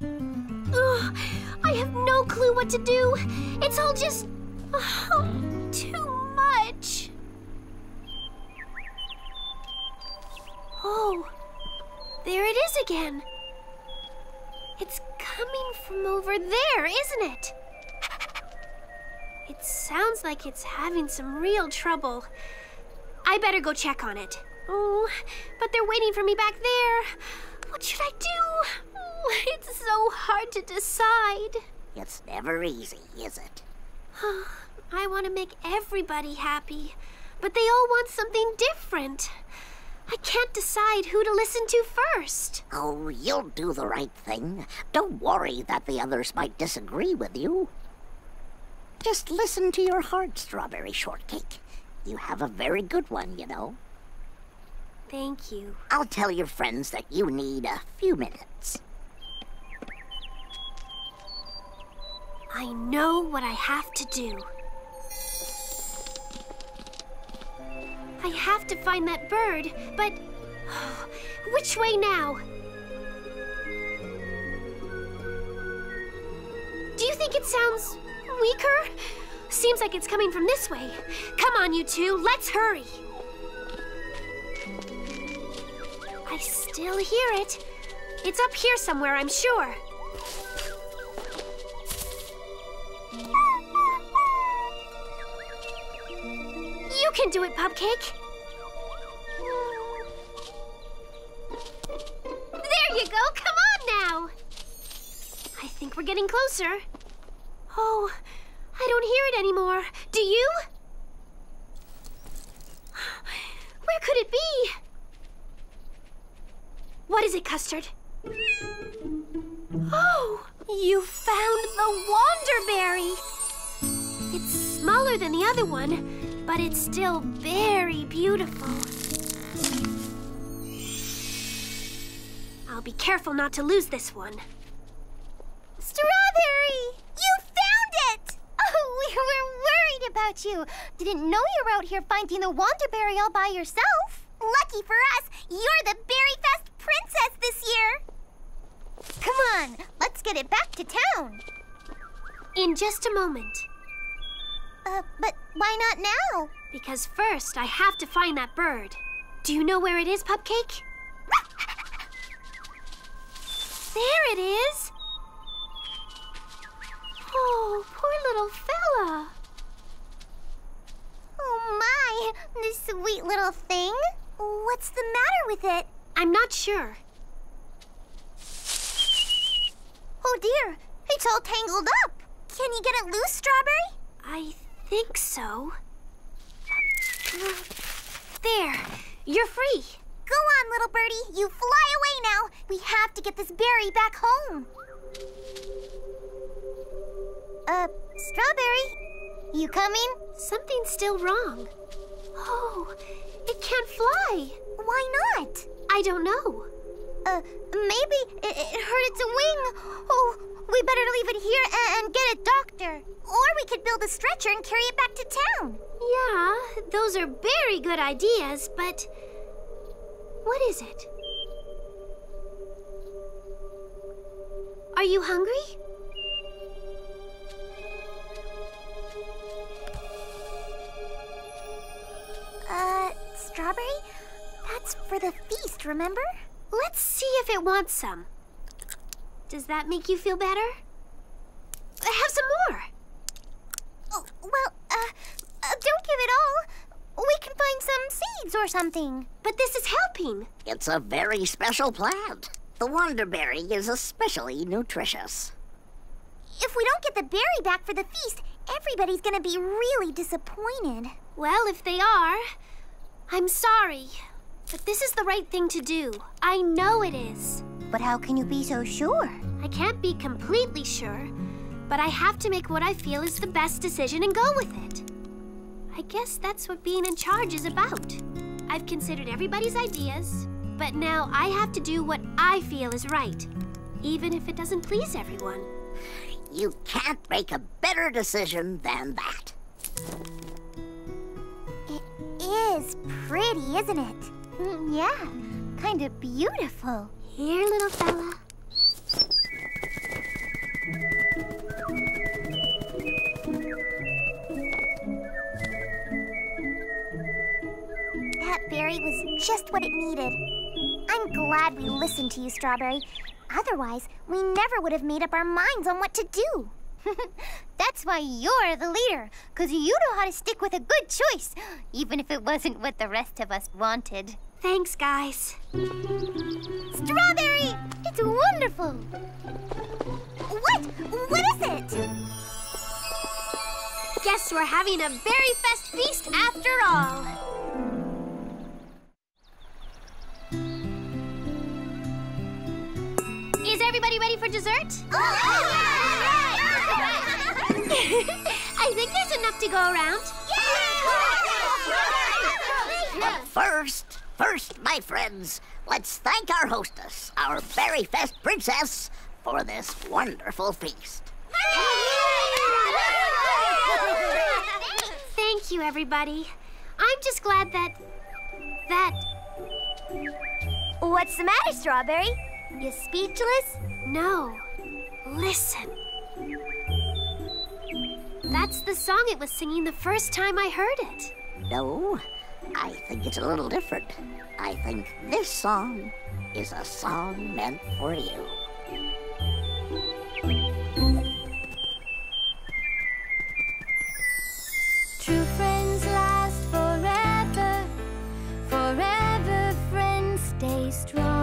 Ugh, I have no clue what to do. It's all just oh, too much. Oh, there it is again. It's coming from over there, isn't it? It sounds like it's having some real trouble. I better go check on it. Oh, but they're waiting for me back there. What should I do? Oh, it's so hard to decide. It's never easy, is it? I want to make everybody happy, but they all want something different. I can't decide who to listen to first. Oh, you'll do the right thing. Don't worry that the others might disagree with you. Just listen to your heart, Strawberry Shortcake. You have a very good one, you know. Thank you. I'll tell your friends that you need a few minutes. I know what I have to do. I have to find that bird, but which way now? Do you think it sounds weaker? Seems like it's coming from this way. Come on, you two, let's hurry. I still hear it. It's up here somewhere, I'm sure. You can do it, Pupcake. There you go. Come on now. I think we're getting closer. Oh, I don't hear it anymore. Do you? Where could it be? What is it, Custard? Oh, you found the Wanderberry. It's smaller than the other one, but it's still very beautiful. I'll be careful not to lose this one. Strawberry! You we were worried about you. Didn't know you were out here finding the Wanderberry all by yourself. Lucky for us, you're the Berry Fest princess this year. Come on, let's get it back to town. In just a moment. Uh, but why not now? Because first, I have to find that bird. Do you know where it is, Pupcake? there it is! Oh, poor little fella. Oh my, this sweet little thing. What's the matter with it? I'm not sure. Oh dear, it's all tangled up. Can you get it loose, Strawberry? I think so. There, you're free. Go on, little birdie. You fly away now. We have to get this berry back home. Uh, Strawberry, you coming? Something's still wrong. Oh, it can't fly. Why not? I don't know. Uh, maybe it, it hurt its wing. Oh, we better leave it here and, and get a doctor. Or we could build a stretcher and carry it back to town. Yeah, those are very good ideas, but what is it? Are you hungry? Uh, Strawberry? That's for the feast, remember? Let's see if it wants some. Does that make you feel better? Have some more. Oh, well, uh, uh, don't give it all. We can find some seeds or something. But this is helping. It's a very special plant. The Wonderberry is especially nutritious. If we don't get the berry back for the feast, everybody's gonna be really disappointed. Well, if they are, I'm sorry. But this is the right thing to do. I know it is. But how can you be so sure? I can't be completely sure, but I have to make what I feel is the best decision and go with it. I guess that's what being in charge is about. I've considered everybody's ideas, but now I have to do what I feel is right, even if it doesn't please everyone. You can't make a better decision than that. It is pretty, isn't it? Mm, yeah, kind of beautiful. Here, little fella. That berry was just what it needed. I'm glad we listened to you, Strawberry. Otherwise, we never would have made up our minds on what to do. That's why you're the leader, because you know how to stick with a good choice, even if it wasn't what the rest of us wanted. Thanks, guys. Strawberry! It's wonderful! What? What is it? Guess we're having a berry fest feast after all. Is everybody ready for dessert? I think there's enough to go around. But first, first, my friends, let's thank our hostess, our Berry Fest princess, for this wonderful feast. Thank you, everybody. I'm just glad that. that. What's the matter, Strawberry? You speechless? No. Listen. That's the song it was singing the first time I heard it. No, I think it's a little different. I think this song is a song meant for you. True friends last forever, forever friends stay strong.